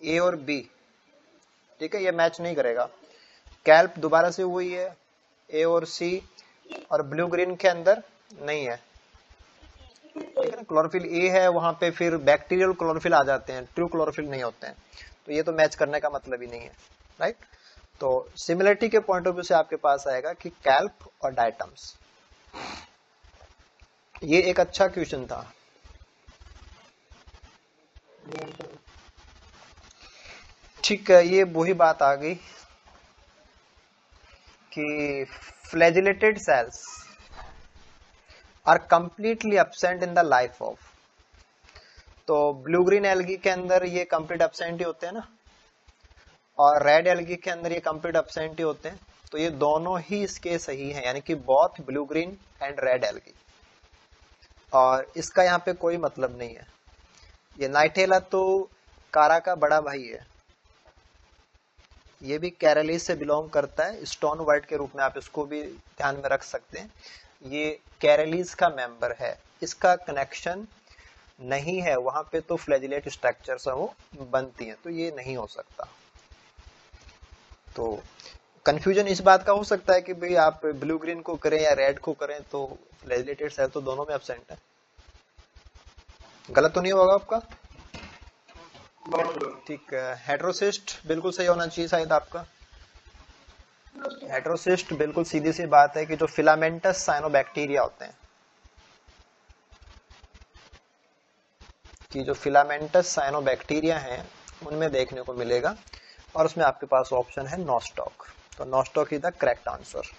[SPEAKER 1] ए और बी ठीक है, ये मैच नहीं करेगा. कैल्प दोबारा से हुई है. ए और सी और ब्लू ग्रीन के अंदर नहीं है. ठीक है ना? क्लोरोफिल ए है, वहाँ पे फिर बैक्टीरियल क्लोरोफिल आ जाते हैं. ट्रू क्लोरोफिल नहीं होते हैं. तो ये तो मैच करने का मतलब ही नहीं है. राइट तो सिमिलरिटी के पॉइंट ऑफ़ व्यू से आपके पास आएगा कि कैल्प और डायटम्स ये एक अच्छा क्वेश्चन था। ठीक है, ये वही बात आ गई कि flagellated cells are completely absent in the life of तो ब्लू ग्रीन एलगी के अंदर ये कंप्लीट एबसेंट ही होते हैं ना? और रेड एलगी के अंदर ये कंप्लीट ही होते हैं तो ये दोनों ही इसके सही है, यानी कि both blue green and red algae और इसका यहाँ पे कोई मतलब नहीं है। ये नाइटेला तो कारा का बड़ा भाई है। ये भी कैरलीज से बिलोंग करता है। स्टोन वाइट के रूप में आप इसको भी ध्यान में रख सकते हैं। ये कैरलीज का मेंबर है। इसका कनेक्शन नहीं है। वहाँ पे तो फ्लैजिलेट स्ट्रक्चर वो बनती हैं तो ये नहीं हो सकता। तो कंफ्यूजन इस बात का हो सकता है कि भाई आप ब्लू ग्रीन को करें या रेड को करें तो फ्लैजिलेटेड सेल तो दोनों में एबसेंट है। गलत तो नहीं होगा आपका? ठीक है हेट्रोसिस्ट बिल्कुल सही होना चाहिए शायद आपका। हेट्रोसिस्ट बिल्कुल सीधी सी बात है कि जो फिलामेंटस साइनोबैक्टीरिया होते हैं, कि जो फिलामेंटस साइनोबैक्टीरिया हैं, उनमें देखने को मिलेगा। और उसमें आपके पास ऑप्शन है नॉस्टॉक तो Nostoc is the correct answer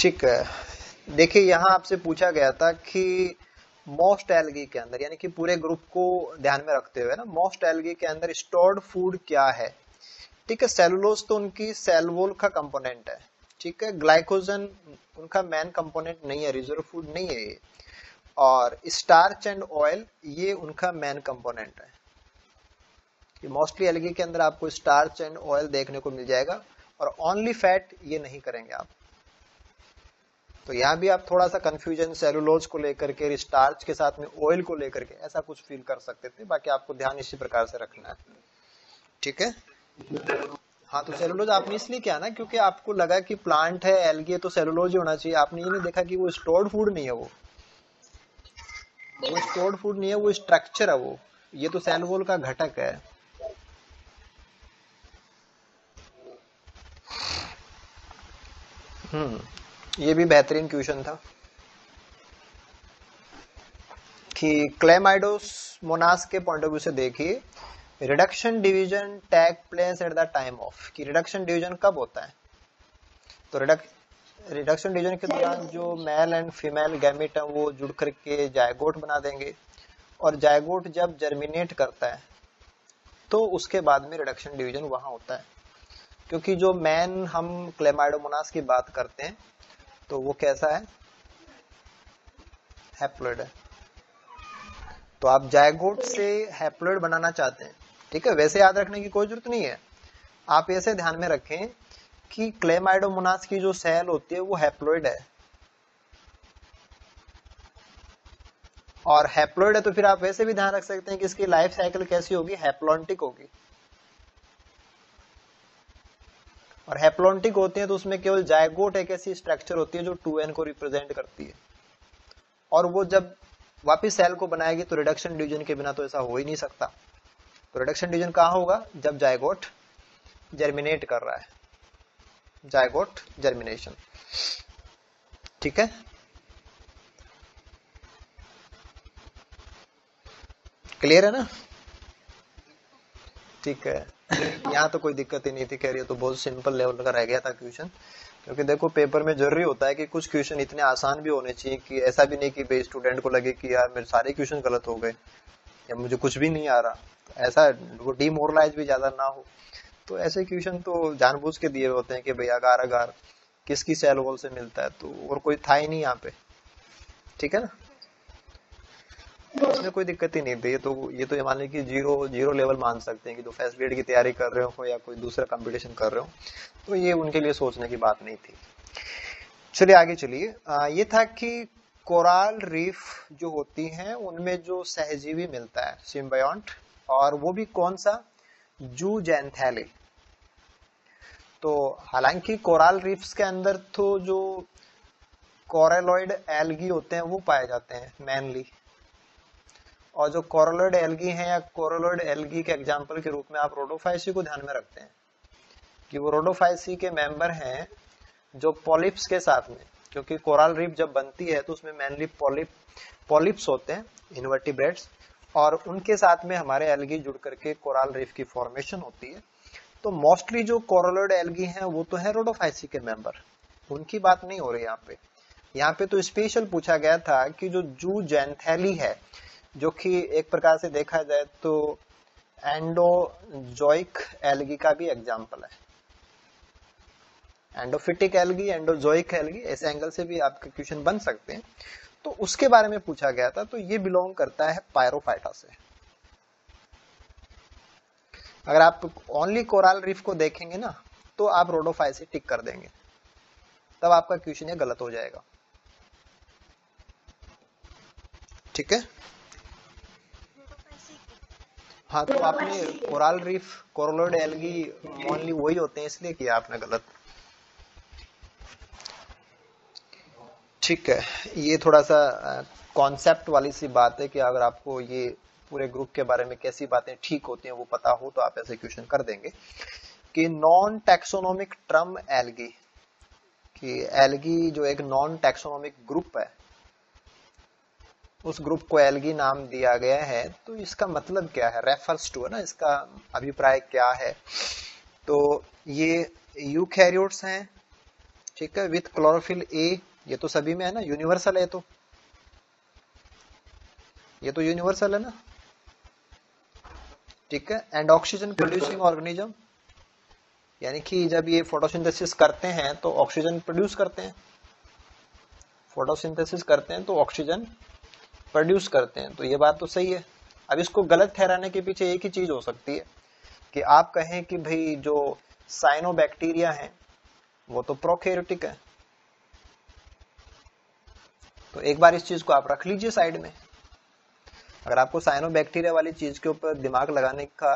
[SPEAKER 1] ठीक है. देखिए, यहाँ आपसे पूछा गया था कि मोस्ट एलगी के अंदर, यानी कि पूरे ग्रुप को ध्यान में रखते हुए ना मोस्ट एलगी के अंदर स्टोर्ड फ़ूड क्या है? ठीक है सेलुलोज तो उनकी सेलवोल का कंपोनेंट है. ठीक है ग्लाइकोजन उनका मेन कंपोनेंट नहीं है रिज़र्व फ़ूड नहीं है ये. और स्टार्च एंड ऑयल ये उनका मेन कंपोनेंट है। कि मोस्टली एलगी के अंदर आपको स्टार्च एंड ऑयल देखने को मिल जाएगा और ओनली फैट ये नहीं करेंगे आप। तो यहाँ भी आप थोड़ा सा कंफ्यूजन सेलुलोज को लेकर के स्टार्च के साथ में ऑयल को लेकर के ऐसा कुछ फील कर सकते थे। बाकी आपको ध्यान इसी प्रकार से रखना है। ठीक है? हाँ तो सेलुलोज आपने इसलिए किया ना क्योंकि आपको लगा कि प्लांट है एलगी तो सेलुलोज ही होना चाहिए। आपने ये नहीं देखा कि वो स्टोर्ड फ़ूड नहीं है वो? वो स्टोर्ड फ़ूड नहीं है वो स्ट्रक्चर है वो। ये तो सेलवोल का घटक है। हम्म। ये भी बेहतरीन क्वेश्चन था। कि क्लेमाइडोस मोनास के पॉइंट ऑफ़ व्यू से देखिए reduction division take place at the time of कि रिडक्शन डिवीज़न कब होता है? तो रिडक्शन डिवीज़न के दौरान जो मेल एंड फीमेल गैमिट है, वो जुड़ करके जायगोट बना देंगे। और जायगोट जब जर्मिनेट करता है तो उसके बाद में रिडक्शन डिवीज़न वहाँ होता है। क्योंकि जो मैन हम क्लेमाइडोमोनास की बात करते हैं तो वो कैसा है? हैप्लोइड है। तो आप जायगोट से हैप्लोइड बनाना चाहते हैं, ठीक है? वैसे याद रखने की कोई ज़रूरत नहीं है। आप ऐसे ध्यान में रखें कि क्लेमाइडोमोनास की जो सेल होती है, वो हैप्लोइड है। और हैप्लोइड है तो फिर आप वैसे भी ध्यान रख सकते हैं कि इसकी लाइफ साइकिल कैसी होगी? हैप्लॉन्टिक होगी। और हैप्लॉन्टिक होती है तो उसमें केवल जायगोट एक ऐसी स्ट्रक्चर होती है जो टू एन को रिप्रेजेंट करती है। और वो जब वापिस सेल को बनाएगी तो रिडक्शन डिवीज़न के बिना तो ऐसा हो ही नहीं सकता। तो रिडक्शन डिवीज़न कहा होगा? जब जायगोट जर्मिनेट कर रहा है। जायगोट जर्मिनेशन ठीक है? क्लियर है ना? ठीक है। यहाँ तो कोई दिक्कत ही नहीं थी कह रही है तो बहुत सिंपल लेवल का रह गया था क्वेश्चन क्योंकि देखो पेपर में ज़रूरी होता है कि कुछ क्वेश्चन इतने आसान भी होने चाहिए कि ऐसा भी नहीं कि भाई स्टूडेंट को लगे कि यार, मेरे सारे क्वेश्चन गलत हो गए। या मुझे कुछ भी नहीं आ रहा। ऐसा, वो डीमोरलाइज भी ज़्यादा ना हो। तो ऐसे क्वेश्चन तो जानबूझ के दिए होते हैं कि भाई अगार किसकी सेल वॉल से मिलता है तो और कोई था ही नहीं यहाँ पे। ठीक है ना? इसमें कोई दिक्कत ही नहीं थी। ये तो ये तो ये मान लीजिए ज़ीरो ज़ीरो लेवल मान सकते हैं कि जो फ़र्स्ट ग्रेड की तैयारी कर रहे हो या कोई दूसरा कंपटीशन कर रहे हो। तो ये उनके लिए सोचने की बात नहीं थी। चलिए आगे चलिए। ये था कि कोराल रीफ जो होती हैं, उनमें जो सहजीवी मिलता है, सिम्बायोंट, और वो भी कौन सा? जू तो हालाँकि कोराल रीफ्स के अंदर तो जो कोरेलॉइड एल्गी होते हैं, वो पाए जाते हैं मेनली और जो कोरोलोइड एल्गी है या कोरोलोइड एल्गी के एग्ज़ाम्पल के रूप में आप रोडोफाइसी को ध्यान में रखते हैं कि वो रोडोफाइसी के मेंबर हैं जो पॉलिप्स के साथ में। क्योंकि कोराल रीफ जब बनती है तो उसमें मेनली पॉलिप पॉलिप्स होते हैं इन्वर्टिब्रेट्स और उनके साथ में हमारे एलगी जुड़ करके कोराल रीफ की फॉर्मेशन होती है। तो मोस्टली जो कोरोलोइड एल्गी हैं, वो तो है रोडोफाइसी के मेंबर उनकी बात नहीं हो रही यहाँ पे। यहाँ पे तो स्पेशल पूछा गया था कि जो जू जैंथैली है, जो कि एक प्रकार से देखा जाए तो एंडोजोइक एल्गी का भी एग्ज़ाम्पल है। एंडोफिटिक एल्गी एंडोजोइक एलगी ऐसे एंगल से भी आपके क्वेश्चन बन सकते हैं। तो उसके बारे में पूछा गया था तो ये बिलोंग करता है पायरोफाइटा से। अगर आप ओनली कोराल रीफ को देखेंगे ना तो आप रोडोफाइ से टिक कर देंगे। तब आपका क्वेश्चन ये गलत हो जाएगा। ठीक है? हाँ तो आपने coral reef coralloid algae only वही होते हैं इसलिए किया आपने गलत। ठीक है, ये थोड़ा सा कॉन्सेप्ट वाली सी बात है कि अगर आपको ये पूरे ग्रुप के बारे में कैसी बातें ठीक होती हैं वो पता हो तो आप ऐसे क्वेश्चन कर देंगे। कि नॉन टैक्सोनोमिक ट्रम एल्गी कि एल्गी जो एक नॉन टैक्सोनोमिक ग्रुप है, उस ग्रुप को एल्गी नाम दिया गया है तो इसका मतलब क्या है? रेफर्स टू है ना, इसका अभिप्राय क्या है? तो ये यूकैरियोट्स हैं, ठीक है विथ क्लोरोफिल ए ये तो सभी में है ना यूनिवर्सल है तो। ये तो यूनिवर्सल है ना। ठीक है एंड ऑक्सीजन प्रोड्यूसिंग ऑर्गेनिज्म यानी कि जब ये फोटोसिंथेसिस करते हैं तो ऑक्सीजन प्रोड्यूस करते हैं। फोटोसिंथेसिस करते हैं तो ऑक्सीजन प्रोड्यूस करते हैं। तो ये बात तो सही है। अब इसको गलत ठहराने के पीछे एक ही चीज़ हो सकती है कि आप कहें कि भाई जो साइनोबैक्टीरिया है वो तो प्रोकैरियोटिक है। तो एक बार इस चीज़ को आप रख लीजिए साइड में। अगर आपको साइनोबैक्टीरिया वाली चीज़ के ऊपर दिमाग लगाने का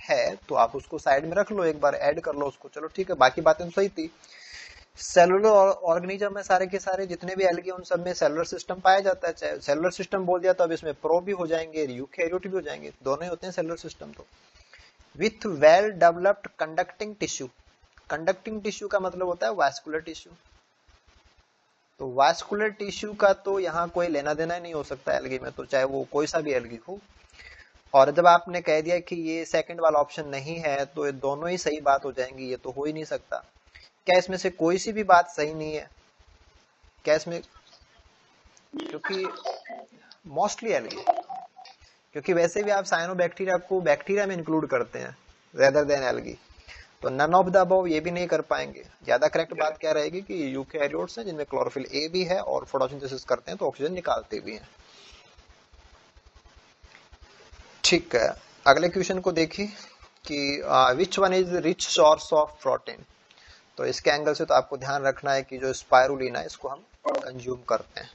[SPEAKER 1] है तो आप उसको साइड में रख लो, एक बार ऐड कर लो उसको। चलो ठीक है, बाकी बातें सही थी। सेलुलर ऑर्गेनिज्म में सारे के सारे जितने भी एल्गी उन सब में सेलुलर सिस्टम पाया जाता है। चाहे सेलुलर सिस्टम बोल दिया तो अब इसमें प्रो भी हो जाएँगे यूकैरियोट भी हो जाएँगे, दोनों ही होते हैं सेलुलर सिस्टम तो। With well developed conducting tissue conducting tissue का मतलब होता है वैस्कुलर टिश्यू तो वास्कुलर टिश्यू का तो यहाँ कोई लेना देना नहीं हो सकता एलगी में तो चाहे वो कोई सा भी एलगी हो। और जब आपने कह दिया कि ये सेकंड वाला ऑप्शन नहीं है तो ये दोनों ही सही बात हो जाएँगी, ये तो हो ही नहीं सकता। क्या इसमें से कोई सी भी बात सही नहीं है? क्या इसमें क्योंकि मोस्टली एलगी क्योंकि वैसे भी आप साइनो बैक्टीरिया को बैक्टीरिया में इंक्लूड करते हैं रेदर देन एलगी तो नन ऑफ़ द अबव ये भी नहीं कर पाएँगे। ज़्यादा करेक्ट बात क्या रहेगी कि यूके यूकैरियोट्स हैं, जिनमें क्लोरोफिल ए भी है और फोटोसिंथेसिस करते हैं तो ऑक्सीजन निकालते भी हैं। ठीक है, अगले क्वेश्चन को देखिए कि which one is rich source of protein तो इसके एंगल से तो आपको ध्यान रखना है कि जो स्पायरुलिना है, इसको हम कंज्यूम करते हैं।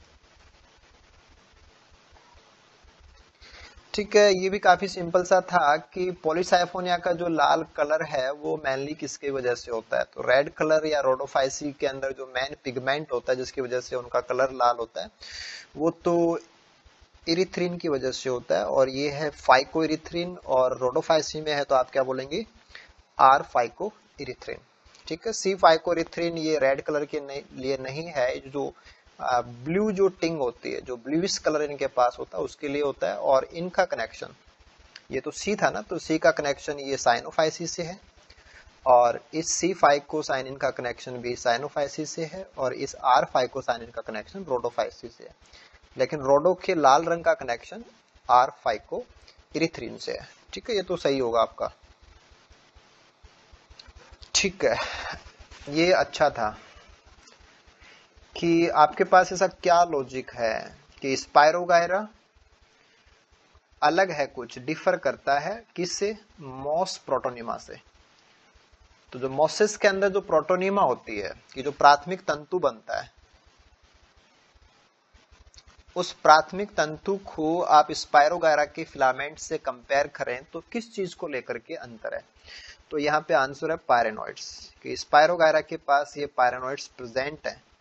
[SPEAKER 1] ठीक है, ये भी काफ़ी सिंपल सा था कि पोलिसाइफोनिया का जो लाल कलर है, वो मेनली किसकी वजह से होता है? तो रेड कलर या रोडोफाइसी के अंदर जो मेन पिगमेंट होता है, जिसकी वजह से उनका कलर लाल होता है, वो तो इरिथ्रिन की वजह से होता है और ये है फाइको इरिथ्रिन और रोडोफाइसी में है तो आप क्या बोलेंगे? आर फाइको इरिथ्रिन ठीक है सी फाइको इरिथ्रिन ये रेड कलर के लिए नहीं है जो ब्लू जो टिंग होती है, जो ब्लूइश कलर इनके पास होता है, उसके लिए होता है, और इनका कनेक्शन ये तो सी था ना तो सी का कनेक्शन ये साइनोफाइसिस से है, और इस सी फाइको साइन का कनेक्शन भी साइनोफाइसिस से है, और इस आर फाइको साइन का कनेक्शन रोडोफाइसिस से है। लेकिन रोडो के लाल रंग का कनेक्शन आर फाइको इरिथ्रीन से है। ठीक है, ये तो सही होगा आपका। ठीक है, ये अच्छा था। कि आपके पास ऐसा क्या लॉजिक है कि स्पायरोगायरा अलग है कुछ डिफर करता है किससे? मॉस प्रोटोनिमा से। तो जो मोसिस के अंदर जो प्रोटोनिमा होती है, कि जो प्राथमिक तंतु बनता है, उस प्राथमिक तंतु को आप स्पायरोगायरा के फिलामेंट से कंपेयर करें तो किस चीज़ को लेकर के अंतर है? तो यहाँ पे आंसर है पायरेनोइड्स कि स्पायरोगायरा के पास ये पायरेनोइड्स प्रेजेंट है।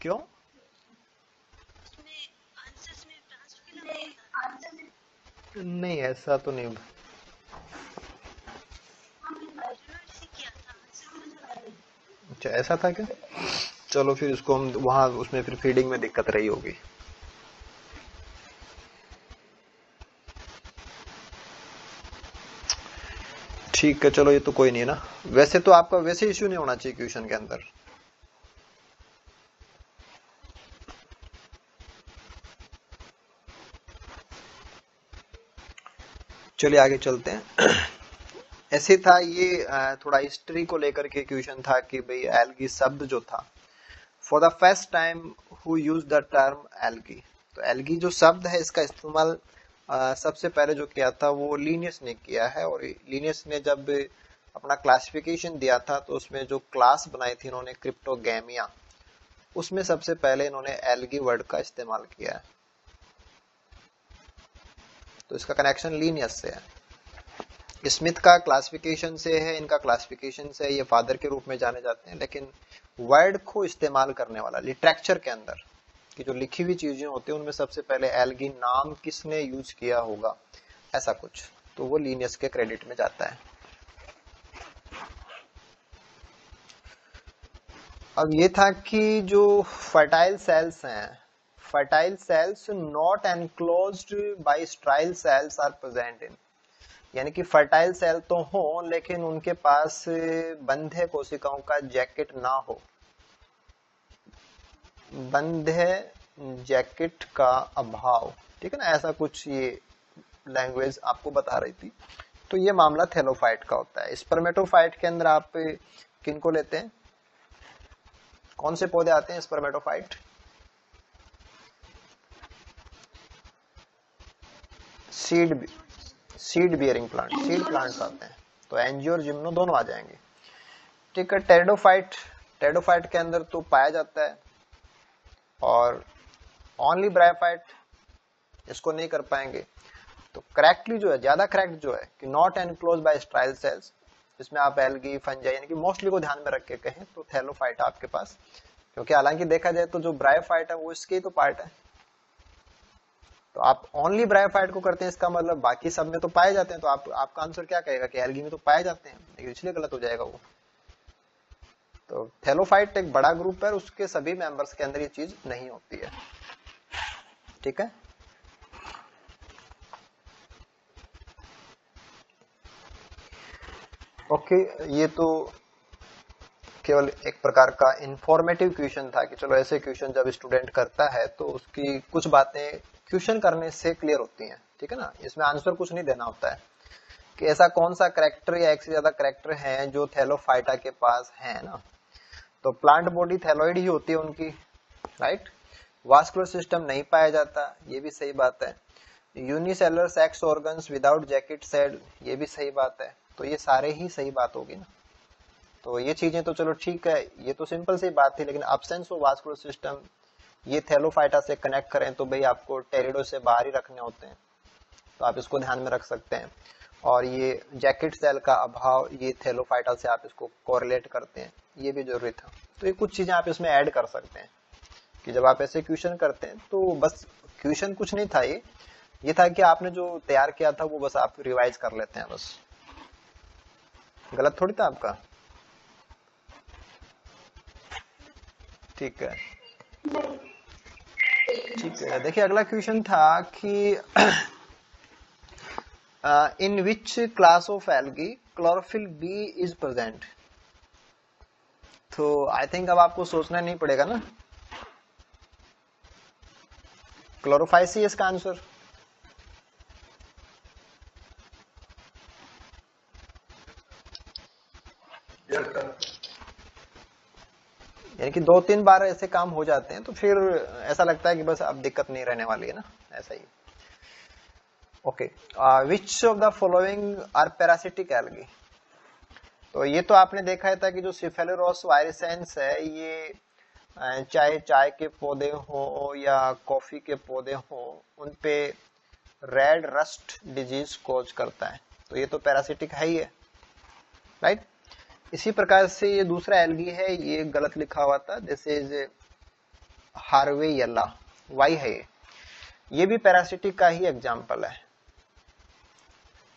[SPEAKER 1] क्यों? नहीं, ऐसा तो नहीं अच्छा ऐसा था क्या? चलो फिर उसको हम, वहाँ उसमें फिर फीडिंग में दिक्कत रही होगी। ठीक है, चलो ये तो कोई नहीं है ना। वैसे तो आपका वैसे इश्यू नहीं होना चाहिए क्वेश्चन के अंदर। चलिए आगे चलते हैं। *clears throat* ऐसे था ये थोड़ा हिस्ट्री को लेकर के क्वेश्चन था कि भाई एलगी शब्द जो था for the first time who use the term algae तो एलगी जो शब्द है, इसका इस्तेमाल सबसे पहले जो किया था वो लीनियस ने किया है और लीनियस ने जब अपना क्लासिफिकेशन दिया था तो उसमें जो क्लास बनाई थी इन्होंने क्रिप्टोगेमिया उसमें सबसे पहले इन्होंने एल्गी वर्ड का इस्तेमाल किया है। तो इसका कनेक्शन लीनियस से है। स्मिथ का क्लासिफिकेशन से है, इनका क्लासिफिकेशन से, ये फादर के रूप में जाने जाते हैं, लेकिन वर्ड को इस्तेमाल करने वाला लिटरेचर के अंदर की जो लिखी हुई चीज़ें होती है, उनमें सबसे पहले एल्गी नाम किसने यूज़ किया होगा? ऐसा कुछ। तो वो लीनियस के क्रेडिट में जाता है। अब ये था कि जो फर्टाइल सेल्स हैं fertile cells not enclose by sterile cells are present in यानी कि फर्टाइल सेल तो हो, लेकिन उनके पास बंधे कोशिकाओं का जैकेट ना हो। बंधे जैकेट का अभाव। ठीक है ना? ऐसा कुछ ये लैंग्वेज आपको बता रही थी। तो ये मामला थेलोफाइट का होता है। स्पर्मेटोफाइट के अंदर आप किनको लेते हैं? कौन से पौधे आते हैं spermatophyte seed seed bearing plant seed plants आते हैं। तो एनजियो और जिम्नो दोनों आ जाएँगे। ठीक है टेरिडोफाइट टेरिडोफाइट के अंदर तो पाया जाता है। और ओनली ब्रायोफाइट इसको नहीं कर पाएँगे। तो करेक्टली जो है, ज़्यादा करेक्ट जो है कि not enclose by sterile cells इसमें आप एलगी फंजा यानी कि मोस्टली को ध्यान में रख के कहें तो थैलोफाइट आपके पास। क्योंकि हालाँकि देखा जाए तो जो ब्रायोफाइट है, वो इसके तो पार्ट है। तो आप ओनली ब्रायोफाइट को करते हैं, इसका मतलब बाकी सब में तो पाए जाते हैं तो आप, आपका आंसर क्या कहेगा कि एलगी में तो पाए जाते हैं, लेकिन इसलिए गलत हो जाएगा वो। तो थैलोफाइट एक बड़ा ग्रुप है उसके सभी मेंबर्स के अंदर ये चीज़ नहीं होती है। ठीक है? ओके ये तो केवल एक प्रकार का इंफॉर्मेटिव क्वेश्चन था कि चलो ऐसे क्वेश्चन जब स्टूडेंट करता है तो उसकी कुछ बातें क्वेश्चन करने से क्लियर होती हैं। ठीक है ना? इसमें आंसर कुछ नहीं देना होता है। कि ऐसा कौन सा करेक्टर या एक से ज़्यादा करेक्टर है जो थैलोफाइटा के पास है ना? तो प्लांट बॉडी थैलोइड ही होती है उनकी राइट वास्कुलर सिस्टम नहीं पाया जाता, ये भी सही बात है। Unicellular sex organs without jacket said ये भी सही बात है। तो ये सारे ही सही बात होगी ना। तो ये चीज़ें तो चलो ठीक है, ये तो सिंपल सी बात थी, लेकिन अपसेंस ऑफ़ वास्कुलर सिस्टम ये थैलोफाइटा से कनेक्ट करें तो भाई आपको टेरिडो से बाहर ही रखने होते हैं। तो आप इसको ध्यान में रख सकते हैं। और ये जैकेट सेल का अभाव, ये थैलोफाइटा से आप इसको कोरिलेट करते हैं। ये भी ज़रूरी था। तो ये कुछ चीज़ें आप इसमें ऐड कर सकते हैं कि जब आप ऐसे क्वेश्चन करते हैं तो बस क्वेश्चन कुछ नहीं था ये। ये था कि आपने जो तैयार किया था, वो बस आप रिवाइज कर लेते हैं बस। गलत थोड़ी था आपका? ठीक है। ठीक है। देखिए, अगला क्वेश्चन था कि in which class of algae chlorophyll B is present तो आई थिंक अब आपको सोचना नहीं पड़ेगा ना। क्लोरोफाइसी इसका आंसर यानी कि दो तीन बार ऐसे काम हो जाते हैं तो फिर ऐसा लगता है कि बस अब दिक्कत नहीं रहने वाली है ना, ऐसा ही। Okay which of the following are parasitic algae तो ये तो आपने देखा था कि जो सिफेलोरोस वायरसेंस है, ये चाहे चाय के पौधे हो या कॉफ़ी के पौधे हो, उन पे रेड रस्ट डिज़ीज़ कोज करता है। तो ये तो पैरासिटिक है ही है, राइट? इसी प्रकार से ये दूसरा एलगी है, ये गलत लिखा हुआ था this is Harveyella Y है ये। ये भी पैरासिटिक का ही एग्ज़ाम्पल है।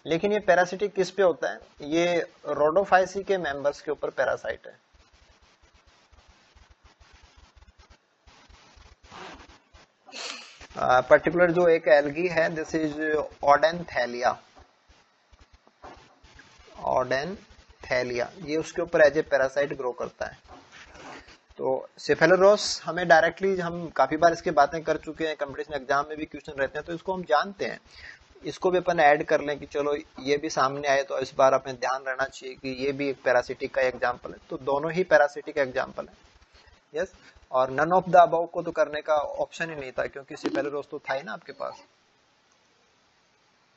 [SPEAKER 1] लेकिन ये पैरासिटिक किस पे होता है? ये रोडोफाइसी के मेंबर्स के ऊपर पैरासाइट है। पर्टिकुलर uh, जो एक एलगी है this is Odonthalia Odean थैलिया ये उसके ऊपर एज ए पैरासाइट ग्रो करता है। तो सेफेलोरोस हमें डायरेक्टली हम काफ़ी बार इसकी बातें कर चुके हैं कंपटीशन एग्ज़ाम में भी क्वेश्चन रहते हैं तो इसको हम जानते हैं। इसको भी अपन ऐड कर लें कि चलो ये भी सामने आए तो इस बार अपने ध्यान रहना चाहिए कि ये भी एक पैरासिटिक का एग्ज़ाम्पल है। तो दोनों ही पैरासिटिक एग्ज़ाम्पल है। यस और नन ऑफ़ द अबाउ को तो करने का ऑप्शन ही नहीं था क्योंकि इससे पहले रोज तो था ही ना आपके पास।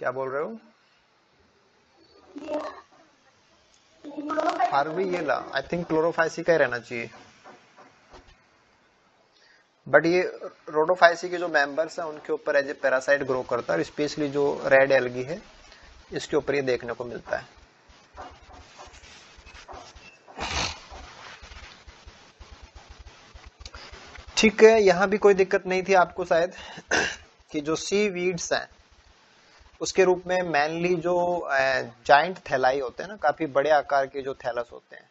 [SPEAKER 1] क्या बोल रहे हो? ला। आई थिंक क्लोरोफाइसी का ही रहना चाहिए। बट ये रोडोफाइसी के जो मेंबर्स हैं, उनके ऊपर एज ए पैरासाइट ग्रो करता है और स्पेशली जो रेड एलगी है, इसके ऊपर ये देखने को मिलता है। ठीक है, यहाँ भी कोई दिक्कत नहीं थी आपको शायद कि जो सी वीड्स हैं, उसके रूप में मेनली जो जाइंट थैलाई होते हैं ना, काफ़ी बड़े आकार के जो थैलस होते हैं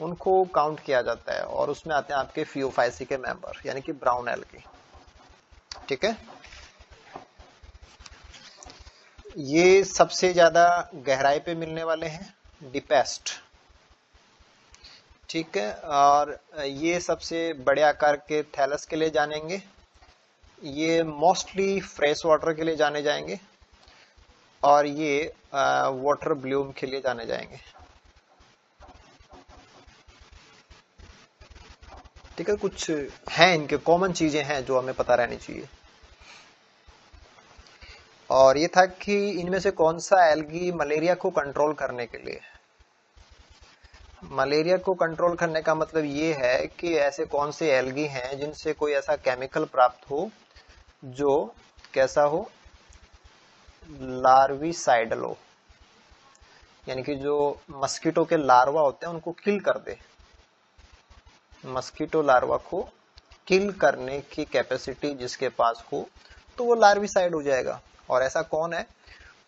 [SPEAKER 1] उनको काउंट किया जाता है और उसमें आते हैं आपके फियोफाइसी के मेंबर यानी कि ब्राउन एल की। ठीक है? ये सबसे ज़्यादा गहराई पे मिलने वाले हैं डिपेस्ट ठीक है? और ये सबसे बड़े आकार के थैलस के लिए जानेंगे। ये मोस्टली फ्रेश वाटर के लिए जाने जाएँगे। और ये वाटर ब्लूम के लिए जाने जाएँगे। ठीक है कुछ हैं, इनके कॉमन चीज़ें हैं जो हमें पता रहनी चाहिए। और ये था कि इनमें से कौन सा एल्गी मलेरिया को कंट्रोल करने के लिए मलेरिया को कंट्रोल करने का मतलब ये है कि ऐसे कौन से एल्गी हैं जिनसे कोई ऐसा केमिकल प्राप्त हो, जो कैसा हो? लार्वी साइडल हो। यानी कि जो मस्कीटो के लार्वा होते हैं, उनको किल कर दे। मस्कीटो लार्वा को किल करने की कैपेसिटी जिसके पास हो तो वो लार्विसाइड हो जाएगा। और ऐसा कौन है?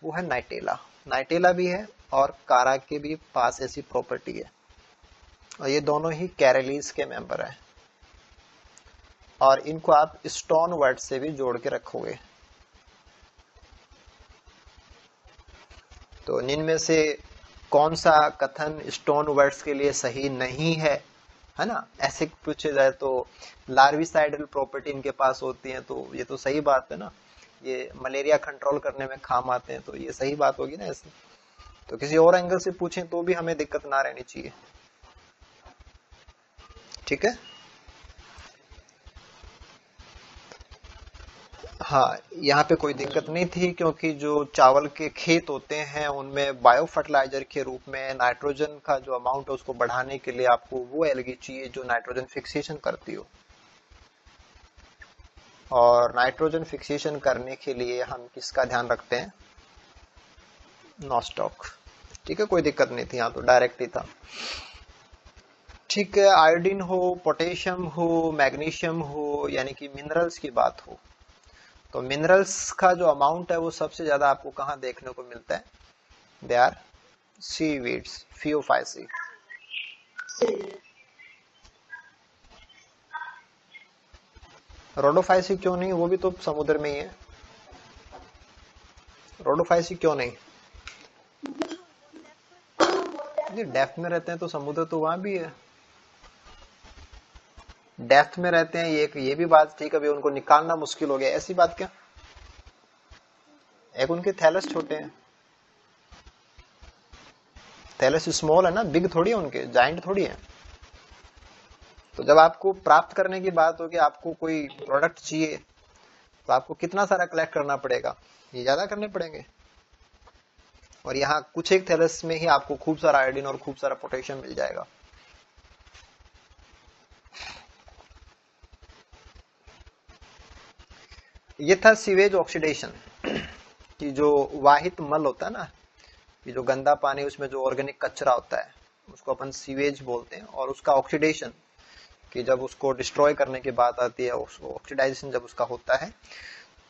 [SPEAKER 1] वो है नाइटेला। नाइटेला भी है और कारा के भी पास ऐसी प्रॉपर्टी है। और ये दोनों ही कैरलीज के मेंबर हैं। और इनको आप स्टोन वर्ड से भी जोड़ के रखोगे। तो इनमें से कौन सा कथन स्टोन वर्ड्स के लिए सही नहीं है? है ना? ऐसे पूछे जाए तो लार्विसाइडल प्रॉपर्टी इनके पास होती है तो ये तो सही बात है ना? ये मलेरिया कंट्रोल करने में काम आते हैं तो ये सही बात होगी ना ऐसे? तो किसी और एंगल से पूछें तो भी हमें दिक्कत ना रहनी चाहिए। ठीक है? हाँ यहाँ पे कोई दिक्कत नहीं थी क्योंकि जो चावल के खेत होते हैं, उनमें बायो फर्टिलाइज़र के रूप में नाइट्रोजन का जो अमाउंट है, उसको बढ़ाने के लिए आपको वो एलगी चाहिए जो नाइट्रोजन फिक्सेशन करती हो। और नाइट्रोजन फिक्सेशन करने के लिए हम किसका ध्यान रखते हैं? नॉस्टॉक ठीक है, कोई दिक्कत नहीं थी यहाँ तो डायरेक्ट ही था। ठीक है आयोडीन हो पोटेशियम हो मैग्नीशियम हो, यानी कि मिनरल्स की बात हो। तो मिनरल्स का जो अमाउंट है वो सबसे ज़्यादा आपको कहा देखने को मिलता है? They are seaweeds Phaeophyceae Rhodophyceae क्यों नहीं? वो भी तो समुद्र में ही है। रोडोफाइसी क्यों नहीं? डेफ में रहते हैं तो समुद्र तो वहाँ भी है। डेप्थ में रहते हैं, ये ये भी बात थी, कभी उनको निकालना मुश्किल हो गया। ऐसी बात क्या? एक उनके थैलस छोटे हैं। थैलस स्मॉल है ना बिग थोड़ी है उनके जाइंट थोड़ी है। तो जब आपको प्राप्त करने की बात हो कि आपको कोई प्रोडक्ट चाहिए तो आपको कितना सारा कलेक्ट करना पड़ेगा? ये ज़्यादा करने पड़ेंगे। और यहाँ कुछ एक थैलस में ही आपको खूब सारा आयोडीन और खूब सारा पोटेशियम मिल जाएगा। ये था सीवेज ऑक्सीडेशन कि जो वाहित मल होता है ना, कि जो गंदा पानी उसमें जो ऑर्गेनिक कचरा होता है, उसको अपन सीवेज बोलते हैं, और उसका ऑक्सीडेशन कि जब उसको डिस्ट्रॉय करने की बात आती है उसको ऑक्सीडाइजेशन जब उसका होता है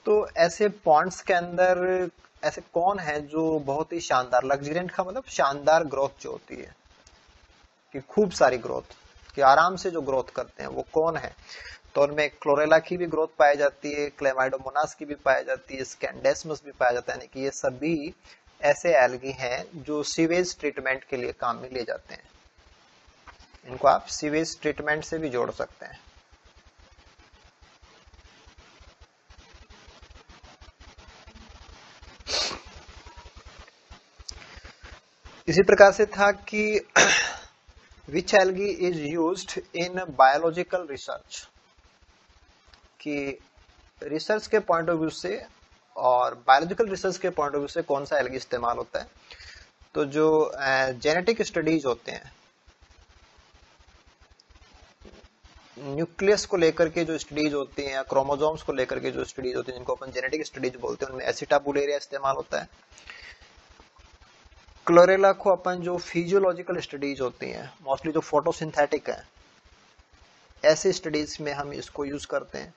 [SPEAKER 1] तो ऐसे पॉन्ट्स के अंदर ऐसे कौन है जो बहुत ही शानदार लग्जरियंट का मतलब शानदार ग्रोथ जो होती है, कि खूब सारी ग्रोथ कि आराम से जो ग्रोथ करते हैं, वो कौन है? तो उनमें क्लोरेला की भी ग्रोथ पाई जाती है क्लेमाइडोमोनास की भी पाई जाती है स्कैंडेसमस भी पाया जाता है, यानी कि ये सभी ऐसे एलगी हैं जो सीवेज ट्रीटमेंट के लिए काम में लिए जाते हैं। इनको आप सीवेज ट्रीटमेंट से भी जोड़ सकते हैं। इसी प्रकार से था कि which algae is used in biological research कि रिसर्च के पॉइंट ऑफ़ व्यू से और बायोलॉजिकल रिसर्च के पॉइंट ऑफ़ व्यू से कौन सा एल्गी इस्तेमाल होता है। तो जो जेनेटिक स्टडीज़ होते हैं न्यूक्लियस को लेकर के जो स्टडीज़ होती हैं या क्रोमोजोम्स को लेकर के जो स्टडीज़ होती हैं, जिनको अपन जेनेटिक स्टडीज़ बोलते हैं, उनमें एसिटाबुलेरिया इस्तेमाल होता है। क्लोरेला को अपन जो फिजियोलॉजिकल स्टडीज़ होती हैं मोस्टली जो फोटोसिंथेटिक है, ऐसे स्टडीज़ में हम इसको यूज़ करते हैं।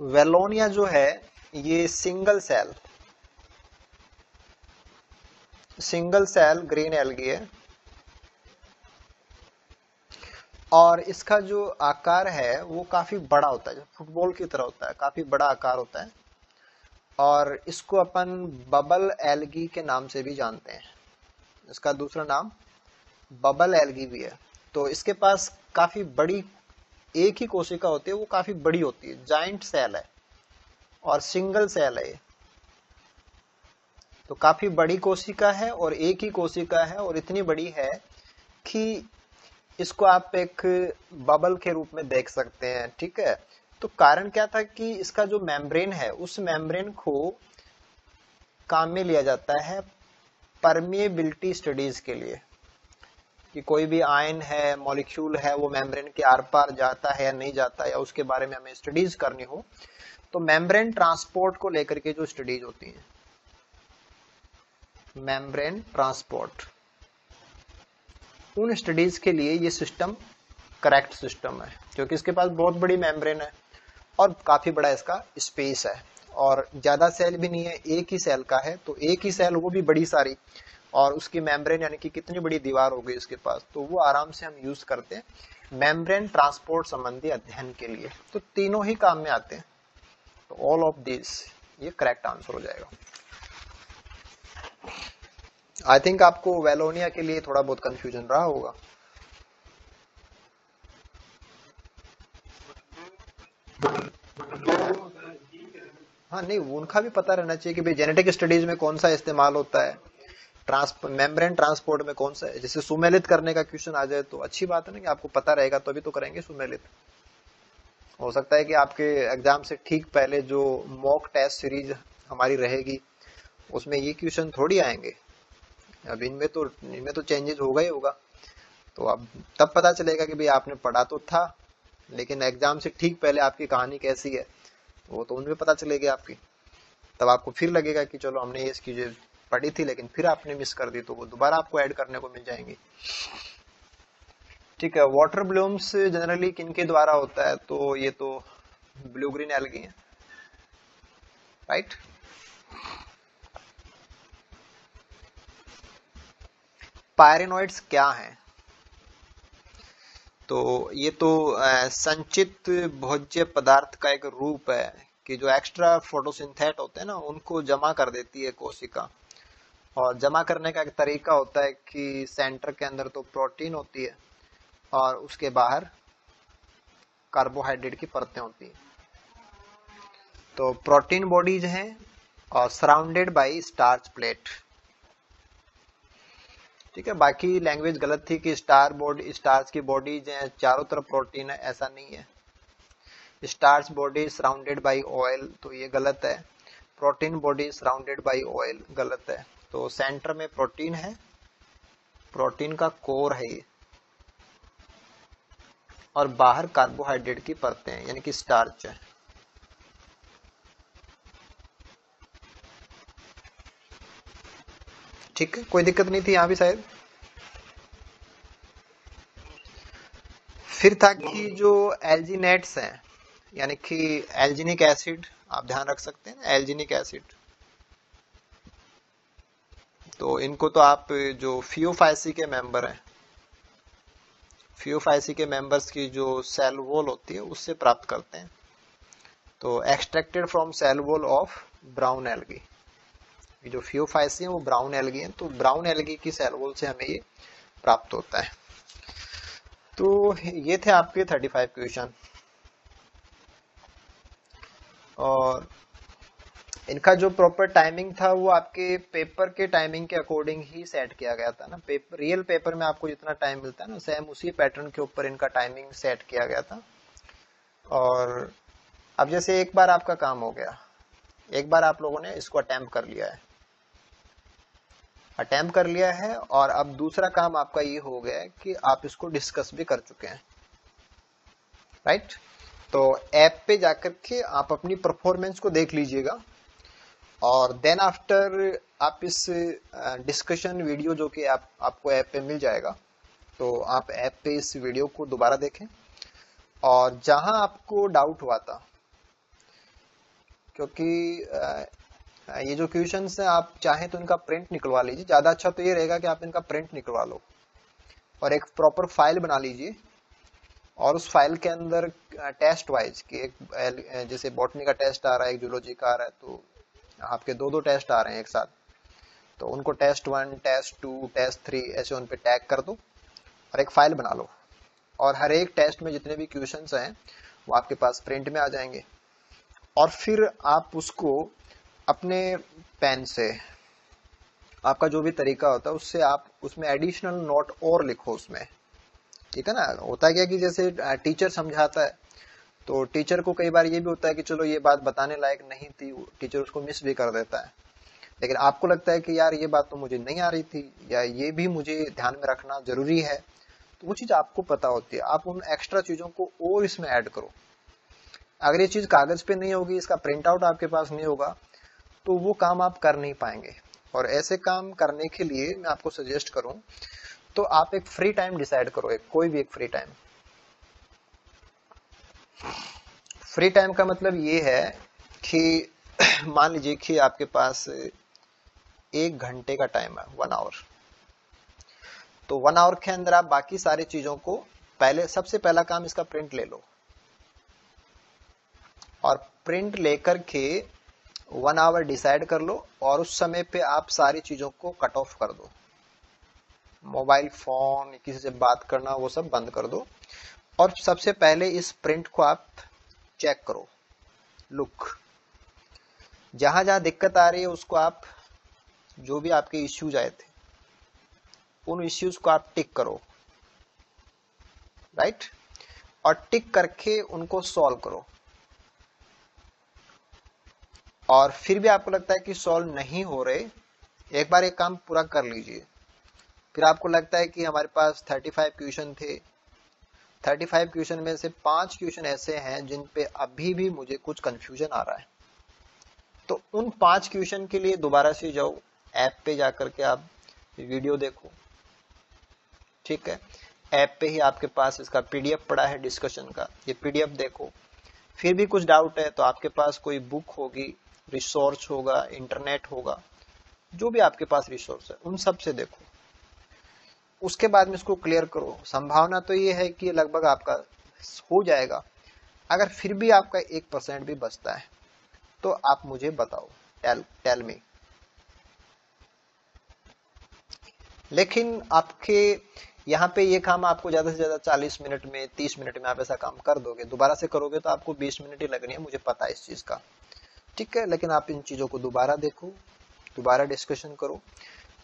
[SPEAKER 1] वेलोनिया जो है, ये single cell single cell green algae है। और इसका जो आकार है, वो काफ़ी बड़ा होता है फुटबॉल की तरह होता है, काफ़ी बड़ा आकार होता है। और इसको अपन बबल एलगी के नाम से भी जानते हैं। इसका दूसरा नाम बबल एलगी भी है। तो इसके पास काफ़ी बड़ी एक ही कोशिका होती है, वो काफ़ी बड़ी होती है। जाइंट सेल है और सिंगल सेल है तो काफ़ी बड़ी कोशिका है और एक ही कोशिका है और इतनी बड़ी है कि इसको आप एक बबल के रूप में देख सकते हैं, ठीक है? तो कारण क्या था कि इसका जो मेम्ब्रेन है, उस मेम्ब्रेन को काम में लिया जाता है परमिएबिलिटी स्टडीज़ के लिए। कि कोई भी आयन है मॉलिक्यूल है, वो मेम्ब्रेन के आर पार जाता है या नहीं जाता या उसके बारे में हमें स्टडीज़ करनी हो तो मेम्ब्रेन ट्रांसपोर्ट को लेकर के जो स्टडीज़ होती हैं। मेम्ब्रेन ट्रांसपोर्ट उन स्टडीज़ के लिए ये सिस्टम करेक्ट सिस्टम है क्योंकि इसके पास बहुत बड़ी मेम्ब्रेन है और काफ़ी बड़ा इसका स्पेस है। और ज़्यादा सेल भी नहीं है, एक ही सेल का है तो एक ही सेल वो भी बड़ी सारी और उसकी मेम्ब्रेन यानी कि कितनी बड़ी दीवार हो गई उसके पास तो वो आराम से हम यूज़ करते हैं मेम्ब्रेन ट्रांसपोर्ट संबंधी अध्ययन के लिए। तो तीनों ही काम में आते हैं। तो ऑल ऑफ़ दिस ये करेक्ट आंसर हो जाएगा। आई थिंक आपको वेलोनिया के लिए थोड़ा बहुत कंफ्यूजन रहा होगा। हाँ नहीं उनका भी पता रहना चाहिए कि भाई जेनेटिक स्टडीज़ में कौन सा इस्तेमाल होता है। मेम्ब्रेन ट्रांसपोर्ट में कौन सा है जैसे सुमेलित करने का क्वेश्चन आ जाए तो अच्छी बात है ना कि आपको पता रहेगा तो अभी तो करेंगे सुमेलित। हो सकता है कि आपके एग्ज़ाम से ठीक पहले जो मॉक टेस्ट सीरीज़ हमारी रहेगी, उसमें ये क्वेश्चन थोड़ी आएँगे। अब इनमें तो इनमें तो चेंजेस होगा ही होगा। तो अब तब पता चलेगा कि भाई आपने पढ़ा तो था, लेकिन एग्ज़ाम से ठीक पहले आपकी कहानी कैसी है, वो तो उनमें पता चलेगी आपकी। तब आपको फिर लगेगा कि चलो हमने ये पढ़ी थी, लेकिन फिर आपने मिस कर दी तो वो दोबारा आपको ऐड करने को मिल जाएँगी। ठीक है वाटर ब्लूम्स जनरली किनके द्वारा होता है? तो ये तो ब्लू ग्रीन एल्गी है। राइट पायरेनोइड्स क्या हैं? तो ये तो संचित भोज्य पदार्थ का एक रूप है कि जो एक्स्ट्रा फोटोसिंथेट होते हैं ना, उनको जमा कर देती है कोशिका। और जमा करने का एक तरीका होता है कि सेंटर के अंदर तो प्रोटीन होती है और उसके बाहर कार्बोहाइड्रेट की परतें होती हैं। तो प्रोटीन बॉडीज हैं और सराउंडेड बाय स्टार्च प्लेट ठीक है, बाकी लैंग्वेज गलत थी कि स्टार बॉडी स्टार्च की बॉडीज है, चारों तरफ़ प्रोटीन है, ऐसा नहीं है। Starch body surrounded by oil तो ये गलत है। Protein body surrounded by oil गलत है। तो सेंटर में प्रोटीन है। प्रोटीन का कोर है ये। और बाहर कार्बोहाइड्रेट की परतें हैं, यानी कि स्टार्च है। ठीक है? कोई दिक्कत नहीं थी यहाँ भी शायद फिर था कि जो एल्जीनेट्स हैं, यानी कि एल्जीनिक एसिड आप ध्यान रख सकते हैं एल्जीनिक एसिड तो इनको तो आप जो फियोफाइसी के मेंबर हैं फियोफाइसी के मेंबर्स की जो सेल वॉल होती है, उससे प्राप्त करते हैं। तो extracted from cell wall of brown algae जो फियोफाइसी है, वो ब्राउन एल्गी है। तो ब्राउन एल्गी की सेल वॉल से हमें ये प्राप्त होता है। तो ये थे आपके 35 क्वेश्चन और इनका जो प्रॉपर टाइमिंग था, वो आपके पेपर के टाइमिंग के अकॉर्डिंग ही सेट किया गया था ना। पेपर रियल पेपर में आपको जितना टाइम मिलता है ना सेम उसी पैटर्न के ऊपर इनका टाइमिंग सेट किया गया था। और अब जैसे एक बार आपका काम हो गया, एक बार आप लोगों ने इसको अटैम्प कर लिया है। अटैम्प कर लिया है और अब दूसरा काम आपका ये हो गया है कि आप इसको डिस्कस भी कर चुके हैं। राइट तो ऐप पे जाकर के आप अपनी परफॉर्मेंस को देख लीजिएगा। और देन आफ्टर आप इस डिस्कशन वीडियो जो कि आप, आपको ऐप पे मिल जाएगा तो आप ऐप पे इस वीडियो को दोबारा देखें। और जहाँ आपको डाउट हुआ था, क्योंकि ये जो क्वेश्चन है, आप चाहें तो इनका प्रिंट निकलवा लीजिए। ज़्यादा अच्छा तो ये रहेगा कि आप इनका प्रिंट निकलवा लो और एक प्रॉपर फ़ाइल बना लीजिए और उस फ़ाइल के अंदर टेस्ट वाइज कि एक जैसे बॉटनी का टेस्ट आ रहा है, एक जूलॉजी का आ रहा है तो आपके दो दो टेस्ट आ रहे हैं एक साथ। तो उनको test one test two test three ऐसे उन पे टैग कर दो और एक फ़ाइल बना लो। और हर एक टेस्ट में जितने भी क्वेश्चन हैं, वो आपके पास प्रिंट में आ जाएँगे। और फिर आप उसको अपने पेन से, आपका जो भी तरीका होता है, उससे आप उसमें एडिशनल नोट और लिखो उसमें। ठीक है ना? होता है क्या कि जैसे टीचर समझाता है तो टीचर को कई बार ये भी होता है कि चलो ये बात बताने लायक नहीं थी टीचर उसको मिस भी कर देता है। लेकिन आपको लगता है कि यार ये बात तो मुझे नहीं आ रही थी, या ये भी मुझे ध्यान में रखना ज़रूरी है तो वो चीज़ आपको पता होती है। आप उन एक्स्ट्रा चीज़ों को और इसमें ऐड करो। अगर ये चीज़ कागज़ पे नहीं होगी, इसका प्रिंट आउट आपके पास नहीं होगा तो वो काम आप कर नहीं पाएँगे। और ऐसे काम करने के लिए मैं आपको सजेस्ट करूँ तो आप एक फ्री टाइम डिसाइड करो, एक, कोई भी एक फ्री टाइम फ्री टाइम का मतलब ये है कि *clears throat* मान लीजिए कि आपके पास एक घंटे का टाइम है वन आवर तो वन आवर के अंदर आप बाकी सारी चीज़ों को पहले, सबसे पहला काम इसका प्रिंट ले लो। और प्रिंट लेकर के वन आवर डिसाइड कर लो और उस समय पे आप सारी चीज़ों को कट ऑफ़ कर दो। मोबाइल फ़ोन किसी से बात करना, वो सब बंद कर दो। और सबसे पहले इस प्रिंट को आप चेक करो। लुक जहाँ जहाँ दिक्कत आ रही है, उसको आप जो भी आपके इश्यूज़ आए थे, उन इश्यूज़ को आप टिक करो। राइट और टिक करके उनको सॉल्व करो। और फिर भी आपको लगता है कि सॉल्व नहीं हो रहे, एक बार एक काम पूरा कर लीजिए। फिर आपको लगता है कि हमारे पास 35 क्वेश्चन थे 35 क्वेश्चन में से पाँच क्वेश्चन ऐसे हैं जिन पे अभी भी मुझे कुछ कंफ्यूजन आ रहा है। तो उन पाँच क्वेश्चन के लिए दोबारा से जाओ ऐप पे जाकर के आप वीडियो देखो। ठीक है? ऐप पे ही आपके पास इसका पीडीएफ पड़ा है डिस्कशन का। ये पीडीएफ देखो। फिर भी कुछ डाउट है तो आपके पास कोई बुक होगी रिसोर्स होगा इंटरनेट होगा, जो भी आपके पास रिसोर्स है, उन सबसे देखो। उसके बाद में इसको क्लियर करो। संभावना तो ये है कि लगभग आपका हो जाएगा। अगर फिर भी आपका एक परसेंट भी बचता है तो आप मुझे बताओ। टेल टेल मी लेकिन आपके यहाँ पे ये काम आपको ज़्यादा से ज़्यादा 40 मिनट में 30 मिनट में आप ऐसा काम कर दोगे। दोबारा से करोगे तो आपको 20 मिनट ही लगनी है, मुझे पता है इस चीज़ का। ठीक है, लेकिन आप इन चीज़ों को दोबारा देखो, दोबारा डिस्कशन करो।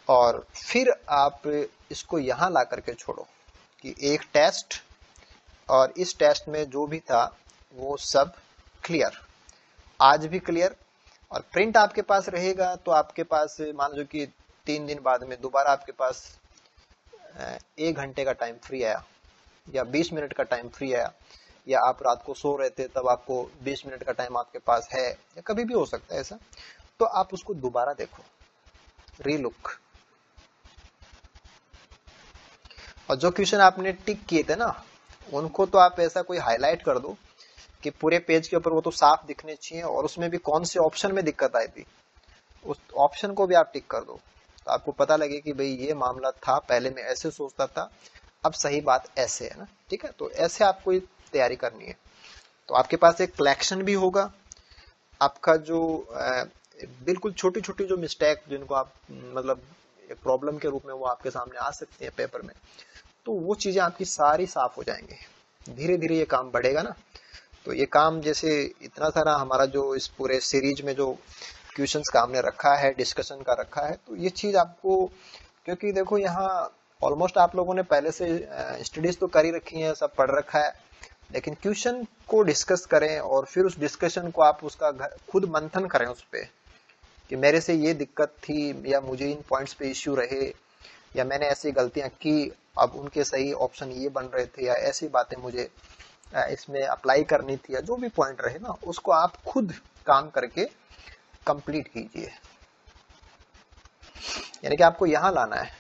[SPEAKER 1] और फिर आप इसको यहाँ ला करके छोड़ो कि एक टेस्ट और इस टेस्ट में जो भी था, वो सब क्लियर आज भी क्लियर और प्रिंट आपके पास रहेगा तो आपके पास मान लो कि तीन दिन बाद में दोबारा आपके पास एक घंटे का टाइम फ्री आया या बीस मिनट का टाइम फ्री आया या आप रात को सो रहे थे, तब आपको बीस मिनट का टाइम आपके पास है या कभी भी हो सकता है ऐसा तो आप उसको दोबारा देखो. रीलुक और जो क्वेश्चन आपने टिक किए थे ना, उनको तो आप ऐसा कोई हाईलाइट कर दो कि पूरे पेज के ऊपर वो तो साफ़ दिखने चाहिए और उसमें भी कौन से ऑप्शन में दिक्कत आई थी। उस ऑप्शन को भी आप टिक कर दो। तो आपको पता लगे कि भाई ये मामला था, पहले मैं ऐसे सोचता था, अब सही बात ऐसे है ना। ठीक है? तो ऐसे आपको तैयारी करनी है। तो आपके पास एक कलेक्शन भी होगा। आपका जो बिल्कुल छोटी छोटी जो मिस्टेक जिनको आप मतलब प्रॉब्लम के रूप में वो आपके सामने आ सकती है पेपर में। तो वो चीज़ें आपकी सारी साफ़ हो जाएँगे। धीरे धीरे ये काम बढ़ेगा ना। तो ये काम जैसे इतना सारा हमारा जो इस पूरे सीरीज़ में जो क्वेश्चन का हमने रखा है डिस्कशन का रखा है तो ये चीज़ आपको, क्योंकि देखो यहाँ ऑलमोस्ट आप लोगों ने पहले से स्टडीज़ तो कर ही रखी है, सब पढ़ रखा है, लेकिन क्वेश्चन को डिस्कस करें और फिर उस डिस्कशन को आप उसका खुद मंथन करें उस पर कि मेरे से ये दिक्कत थी या मुझे इन पॉइंट्स पे इश्यू रहे या मैंने ऐसी गलतियाँ की। अब उनके सही ऑप्शन ये बन रहे थे या ऐसी बातें मुझे इसमें अप्लाई करनी थी या जो भी पॉइंट रहे ना, उसको आप खुद काम करके कंप्लीट कीजिए। यानी कि आपको यहाँ लाना है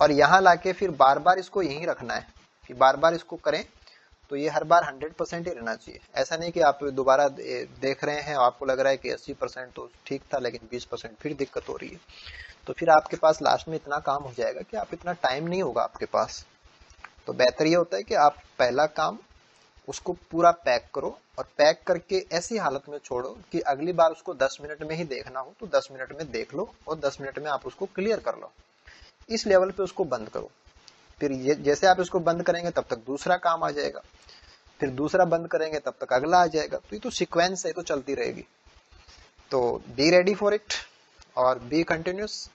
[SPEAKER 1] और यहाँ लाके फिर बार बार इसको यहीं रखना है कि बार बार इसको करें तो ये हर बार 100 परसेंट ही रहना चाहिए। ऐसा नहीं कि आप दोबारा देख रहे हैं, आपको लग रहा है कि 80 परसेंट तो ठीक था, लेकिन 20 परसेंट फिर दिक्कत हो रही है। तो फिर आपके पास लास्ट में इतना काम हो जाएगा कि आप इतना टाइम नहीं होगा आपके पास। तो बेहतर ये होता है कि आप पहला काम उसको पूरा पैक करो और पैक करके ऐसी हालत में छोड़ो कि अगली बार उसको 10 मिनट में ही देखना हो तो 10 मिनट में देख लो और 10 मिनट में आप उसको क्लियर कर लो। इस लेवल पे उसको बंद करो। फिर ये जैसे आप इसको बंद करेंगे, तब तक दूसरा काम आ जाएगा। फिर दूसरा बंद करेंगे, तब तक अगला आ जाएगा। तो ये तो सिक्वेंस है तो चलती रहेगी। तो बी रेडी फॉर इट और बी कंटिन्यूस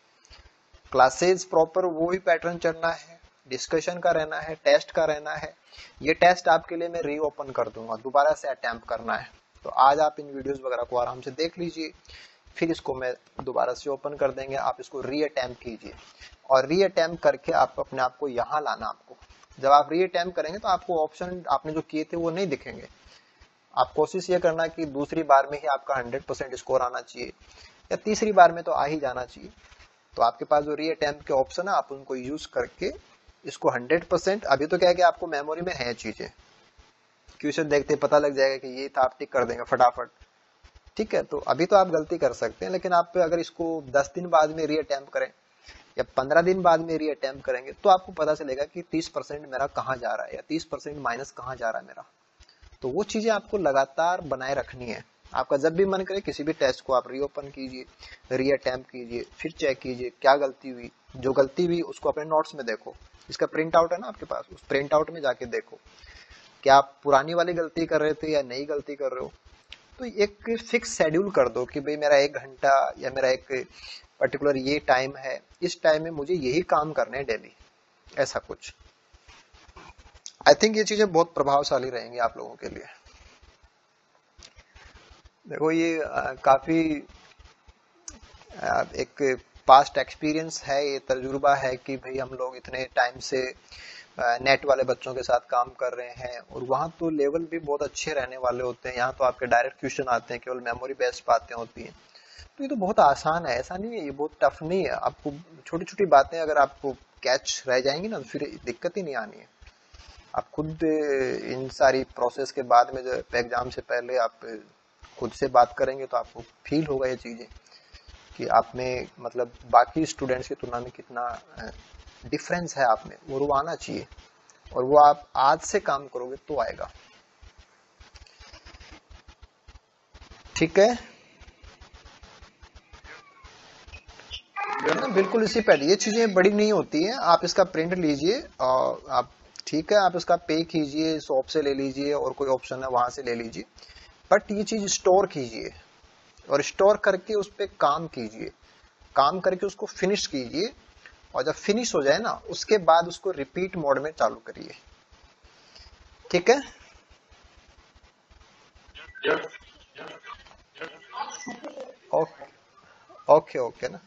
[SPEAKER 1] क्लासेज प्रॉपर वो ही पैटर्न चलना है डिस्कशन का रहना है टेस्ट का रहना है। ये टेस्ट आपके लिए मैं रीओपन कर दूँगा, दोबारा से अटेम्प्ट करना है। तो आज आप इन वीडियोस वगैरह को आराम से देख लीजिए। फिर इसको मैं दोबारा से ओपन कर देंगे। आप इसको री अटेम्प्ट कीजिए। और री अटेम्प्ट करके आप अपने आप को यहाँ लाना आपको। जब आप री अटेम्प्ट करेंगे तो आपको ऑप्शन आपने जो किए थे वो नहीं दिखेंगे। आप कोशिश ये करना कि दूसरी बार में ही आपका हंड्रेड परसेंट स्कोर आना चाहिए। या तीसरी बार में तो आ ही जाना चाहिए। तो आपके पास जो री अटेम्प्ट के ऑप्शन है, आप उनको यूज़ करके इसको हंड्रेड परसेंट अभी तो क्या है कि आपको मेमोरी में है चीज़ें। क्वेश्चन देखते पता लग जाएगा कि ये था, आप टिक कर देंगे फटाफट। ठीक है तो अभी तो आप गलती कर सकते हैं, लेकिन आप अगर इसको दस दिन बाद में री अटेम्प्ट करें या पंद्रह दिन बाद में री अटेम्प्ट करेंगे तो आपको पता चलेगा कि तीस परसेंट मेरा कहाँ जा रहा है या तीस परसेंट माइनस कहाँ जा रहा है मेरा। तो वो चीज़ें आपको लगातार बनाए रखनी है। आपका जब भी मन करे, किसी भी टेस्ट को आप रीओपन कीजिए री अटेम्प्ट कीजिए, फिर चेक कीजिए, क्या गलती हुई, जो गलती हुई, उसको अपने नोट्स में देखो। इसका प्रिंट आउट है ना आपके पास, उस प्रिंट आउट में जाके देखो। क्या आप पुरानी वाली गलती कर रहे थे या नई गलती कर रहे हो? तो एक फिक्स शेड्यूल कर दो कि भाई मेरा एक घंटा या मेरा एक पर्टिकुलर ये टाइम है। इस टाइम में मुझे यही काम करने हैं डेली ऐसा कुछ। आई थिंक ये चीज़ें बहुत प्रभावशाली रहेंगी आप लोगों के लिए। देखो ये काफ़ी एक पास्ट एक्सपीरियंस है, ये तजुर्बा है कि भाई हम लोग इतने टाइम से नेट वाले बच्चों के साथ काम कर रहे हैं और वहाँ तो लेवल भी बहुत अच्छे रहने वाले होते हैं। यहाँ तो आपके डायरेक्ट क्वेश्चन आते हैं, केवल मेमोरी बेस्ड बातें होती हैं। तो ये तो बहुत आसान है, ऐसा नहीं है, ये बहुत टफ नहीं है। आपको छोटी छोटी बातें अगर आपको कैच रह जाएँगी ना तो फिर दिक्कत ही नहीं आनी है। आप खुद इन सारी प्रोसेस के बाद में जो एग्ज़ाम से पहले आप खुद से बात करेंगे तो आपको फील होगा ये चीज़ें कि आप में मतलब बाकी स्टूडेंट्स की तुलना में कितना डिफरेंस है आप में। वो आना चाहिए। और वो आप आज से काम करोगे तो आएगा। ठीक है? ना, बिल्कुल इसी पे ये चीज़ें बड़ी नहीं होती है। आप इसका प्रिंट लीजिए आप ठीक है, आप इसका पे कीजिए, शॉप से ले लीजिए और कोई ऑप्शन है वहाँ से ले लीजिए। बट ये चीज़ स्टोर कीजिए और स्टोर करके उस पर काम कीजिए। काम करके उसको फिनिश कीजिए। और जब फिनिश हो जाए ना उसके बाद उसको रिपीट मोड में चालू करिए। ठीक है? ओके ओके ओके ना?